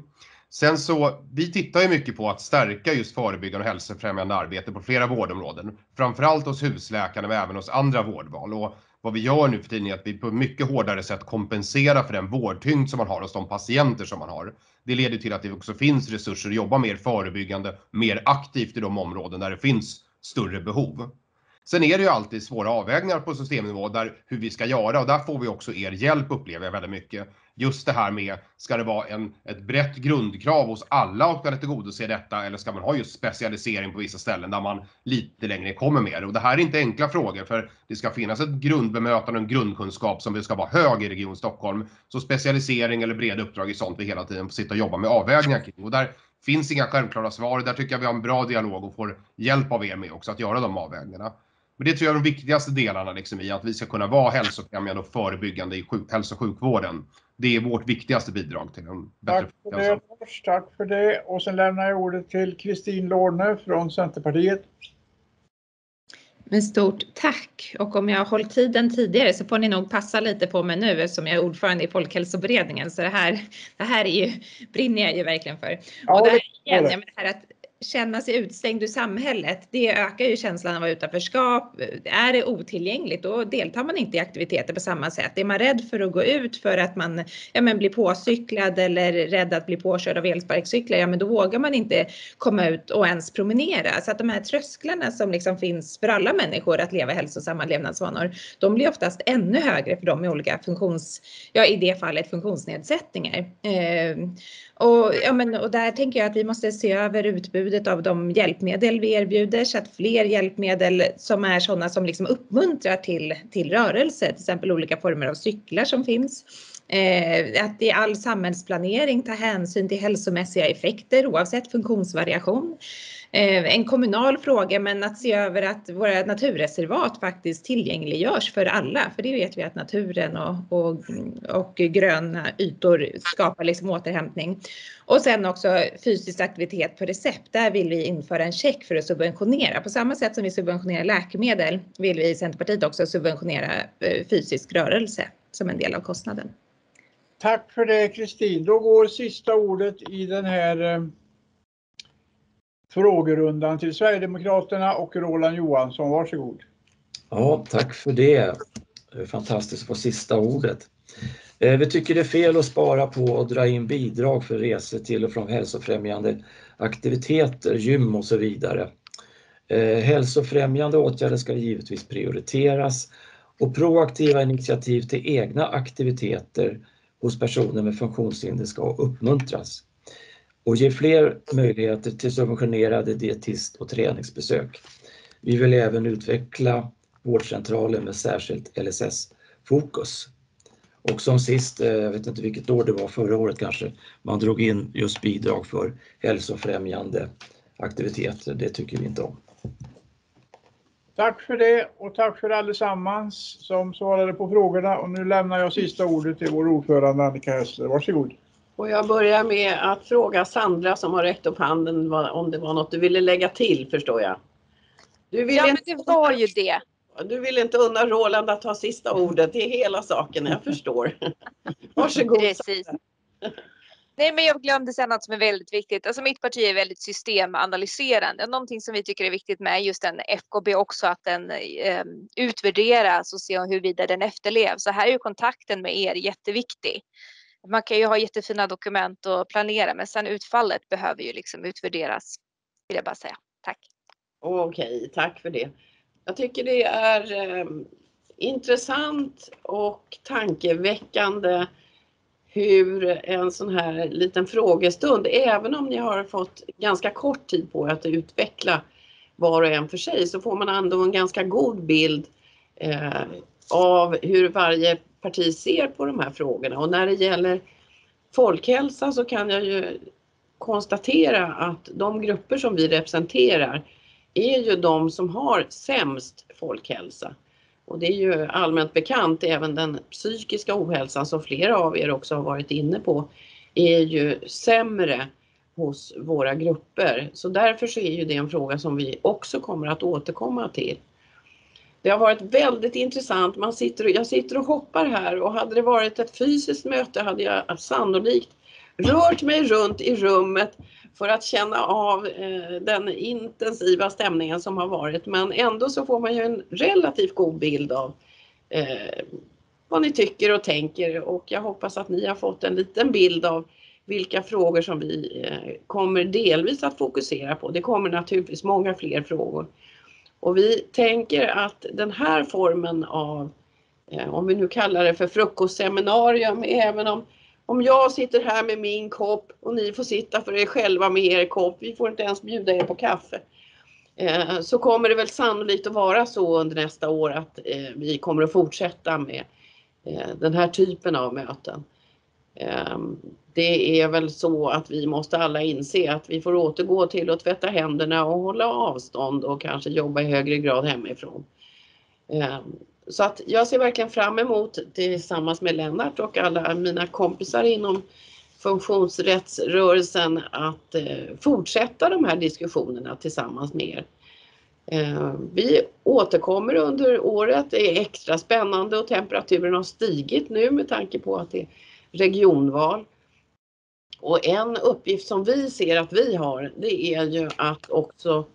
Sen så, vi tittar ju mycket på att stärka just förebyggande och hälsofrämjande arbete på flera vårdområden. Framförallt hos husläkarna men även hos andra vårdval. Och vad vi gör nu för tiden är att vi på mycket hårdare sätt kompenserar för den vårdtyngd som man har hos de patienter som man har. Det leder till att det också finns resurser att jobba mer förebyggande, mer aktivt i de områden där det finns större behov. Sen är det ju alltid svåra avvägningar på systemnivå där hur vi ska göra och där får vi också er hjälp upplever jag väldigt mycket. Just det här med, ska det vara en, ett brett grundkrav hos alla att kunna tillgodose detta eller ska man ha just specialisering på vissa ställen där man lite längre kommer med Och det här är inte enkla frågor för det ska finnas ett grundbemötande och en grundkunskap som ska vara hög i Region Stockholm. Så specialisering eller breda uppdrag är sånt vi hela tiden får sitta och jobba med avvägningar kring. Och där finns inga självklara svar. Där tycker jag vi har en bra dialog och får hjälp av er med också att göra de avvägningarna. Men det tror jag är de viktigaste delarna liksom i att vi ska kunna vara hälsofrämjande och förebyggande i sjuk, hälso och sjukvården. Det är vårt viktigaste bidrag till en bättre Tack för det, Lars. Tack för det. Och sen lämnar jag ordet till Kristin Lorne från Centerpartiet. Men stort tack! Och om jag har hållit tiden tidigare så får ni nog passa lite på mig nu eftersom jag är ordförande i Folkhälsoberedningen. Så det här, det här är ju, brinner jag ju verkligen för. Ja, och det här, igen, det här att känna sig utstängd ur samhället, det ökar ju känslan av utanförskap. Är det otillgängligt, då deltar man inte i aktiviteter på samma sätt. Är man rädd för att gå ut för att man ja, men blir påcyklad eller rädd att bli påkörd av elsparkcyklar, ja men då vågar man inte komma ut och ens promenera. Så att de här trösklarna som liksom finns för alla människor att leva hälsosamma levnadsvanor, de blir oftast ännu högre för dem med olika funktions, ja i det fallet funktionsnedsättningar. Eh, och, ja, men, och där tänker jag att vi måste se över utbudet av de hjälpmedel vi erbjuder så att fler hjälpmedel som är sådana som liksom uppmuntrar till, till rörelse, till exempel olika former av cyklar som finns. Eh, att i all samhällsplanering ta hänsyn till hälsomässiga effekter oavsett funktionsvariation. Eh, en kommunal fråga men att se över att våra naturreservat faktiskt tillgängliggörs för alla. För det vet vi att naturen och, och, och gröna ytor skapar liksom återhämtning. Och sen också fysisk aktivitet på recept. Där vill vi införa en check för att subventionera. På samma sätt som vi subventionerar läkemedel vill vi i Centerpartiet också subventionera eh, fysisk rörelse som en del av kostnaden. Tack för det Kristin. Då går sista ordet i den här eh, frågerundan till Sverigedemokraterna och Roland Johansson. Varsågod. Ja, tack för det. Det är fantastiskt att få sista ordet. Eh, vi tycker det är fel att spara på att dra in bidrag för resor till och från hälsofrämjande aktiviteter, gym och så vidare. Eh, hälsofrämjande åtgärder ska givetvis prioriteras och proaktiva initiativ till egna aktiviteter hos personer med funktionshinder ska uppmuntras och ge fler möjligheter till subventionerade dietist och träningsbesök. Vi vill även utveckla vårdcentraler med särskilt LSS-fokus. Och som sist, eh, jag vet inte vilket år det var, förra året kanske, man drog in just bidrag för hälsofrämjande aktiviteter. Det tycker vi inte om. Tack för det och tack för allesammans som svarade på frågorna. Och nu lämnar jag sista ordet till vår ordförande Annika Hessler. Varsågod. Och jag börjar med att fråga Sandra som har räckt upp handen om det var något du ville lägga till förstår jag. Du vill ja, inte, men det var ju det. Du vill inte unna Roland att ha sista ordet i hela saken, jag förstår. Varsågod. Precis. Nej, men jag glömde säga något som är väldigt viktigt. Alltså mitt parti är väldigt systemanalyserande. Någonting som vi tycker är viktigt med just den FKB också att den eh, utvärderas och se huruvida den efterlevs. Så här är ju kontakten med er jätteviktig. Man kan ju ha jättefina dokument och planera men sen utfallet behöver ju liksom utvärderas. Vill jag bara säga. Tack. Okej, tack för det. Jag tycker det är eh, intressant och tankeväckande hur en sån här liten frågestund, även om ni har fått ganska kort tid på er att utveckla var och en för sig, så får man ändå en ganska god bild eh, av hur varje parti ser på de här frågorna. Och när det gäller folkhälsa så kan jag ju konstatera att de grupper som vi representerar är ju de som har sämst folkhälsa. Och det är ju allmänt bekant, även den psykiska ohälsan som flera av er också har varit inne på, är ju sämre hos våra grupper. Så därför så är ju det en fråga som vi också kommer att återkomma till. Det har varit väldigt intressant. Man sitter, jag sitter och hoppar här och hade det varit ett fysiskt möte hade jag sannolikt rört mig runt i rummet för att känna av eh, den intensiva stämningen som har varit. Men ändå så får man ju en relativt god bild av eh, vad ni tycker och tänker och jag hoppas att ni har fått en liten bild av vilka frågor som vi eh, kommer delvis att fokusera på. Det kommer naturligtvis många fler frågor. Och vi tänker att den här formen av, eh, om vi nu kallar det för frukostseminarium, även om om jag sitter här med min kopp och ni får sitta för er själva med er kopp, vi får inte ens bjuda er på kaffe. Eh, så kommer det väl sannolikt att vara så under nästa år att eh, vi kommer att fortsätta med eh, den här typen av möten. Ehm, det är väl så att vi måste alla inse att vi får återgå till att tvätta händerna och hålla avstånd och kanske jobba i högre grad hemifrån. Ehm, så att jag ser verkligen fram emot tillsammans med Lennart och alla mina kompisar inom funktionsrättsrörelsen att eh, fortsätta de här diskussionerna tillsammans med er. Eh, vi återkommer under året. Det är extra spännande och temperaturen har stigit nu med tanke på att det är regionval. Och en uppgift som vi ser att vi har, det är ju att också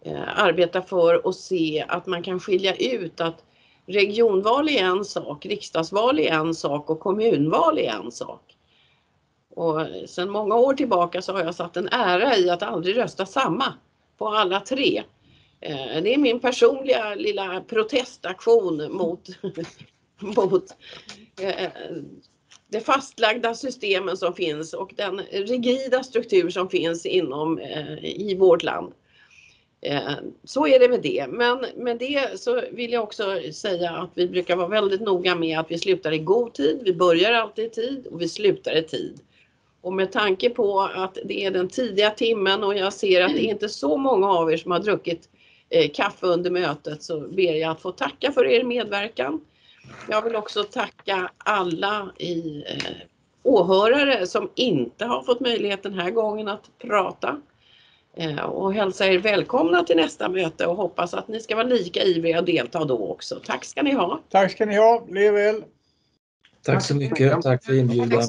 eh, arbeta för och se att man kan skilja ut att regionval är en sak, riksdagsval är en sak och kommunval är en sak. Och sedan många år tillbaka så har jag satt en ära i att aldrig rösta samma på alla tre. Eh, det är min personliga lilla protestaktion mot, mot eh, det fastlagda systemen som finns och den rigida struktur som finns inom eh, i vårt land. Eh, så är det med det. Men med det så vill jag också säga att vi brukar vara väldigt noga med att vi slutar i god tid. Vi börjar alltid i tid och vi slutar i tid. Och med tanke på att det är den tidiga timmen och jag ser att det är inte är så många av er som har druckit eh, kaffe under mötet så ber jag att få tacka för er medverkan. Jag vill också tacka alla i eh, åhörare som inte har fått möjlighet den här gången att prata. Eh, och hälsa er välkomna till nästa möte och hoppas att ni ska vara lika ivriga att delta då också. Tack ska ni ha! Tack ska ni ha. Lev väl! Tack så mycket. Tack för inbjudan.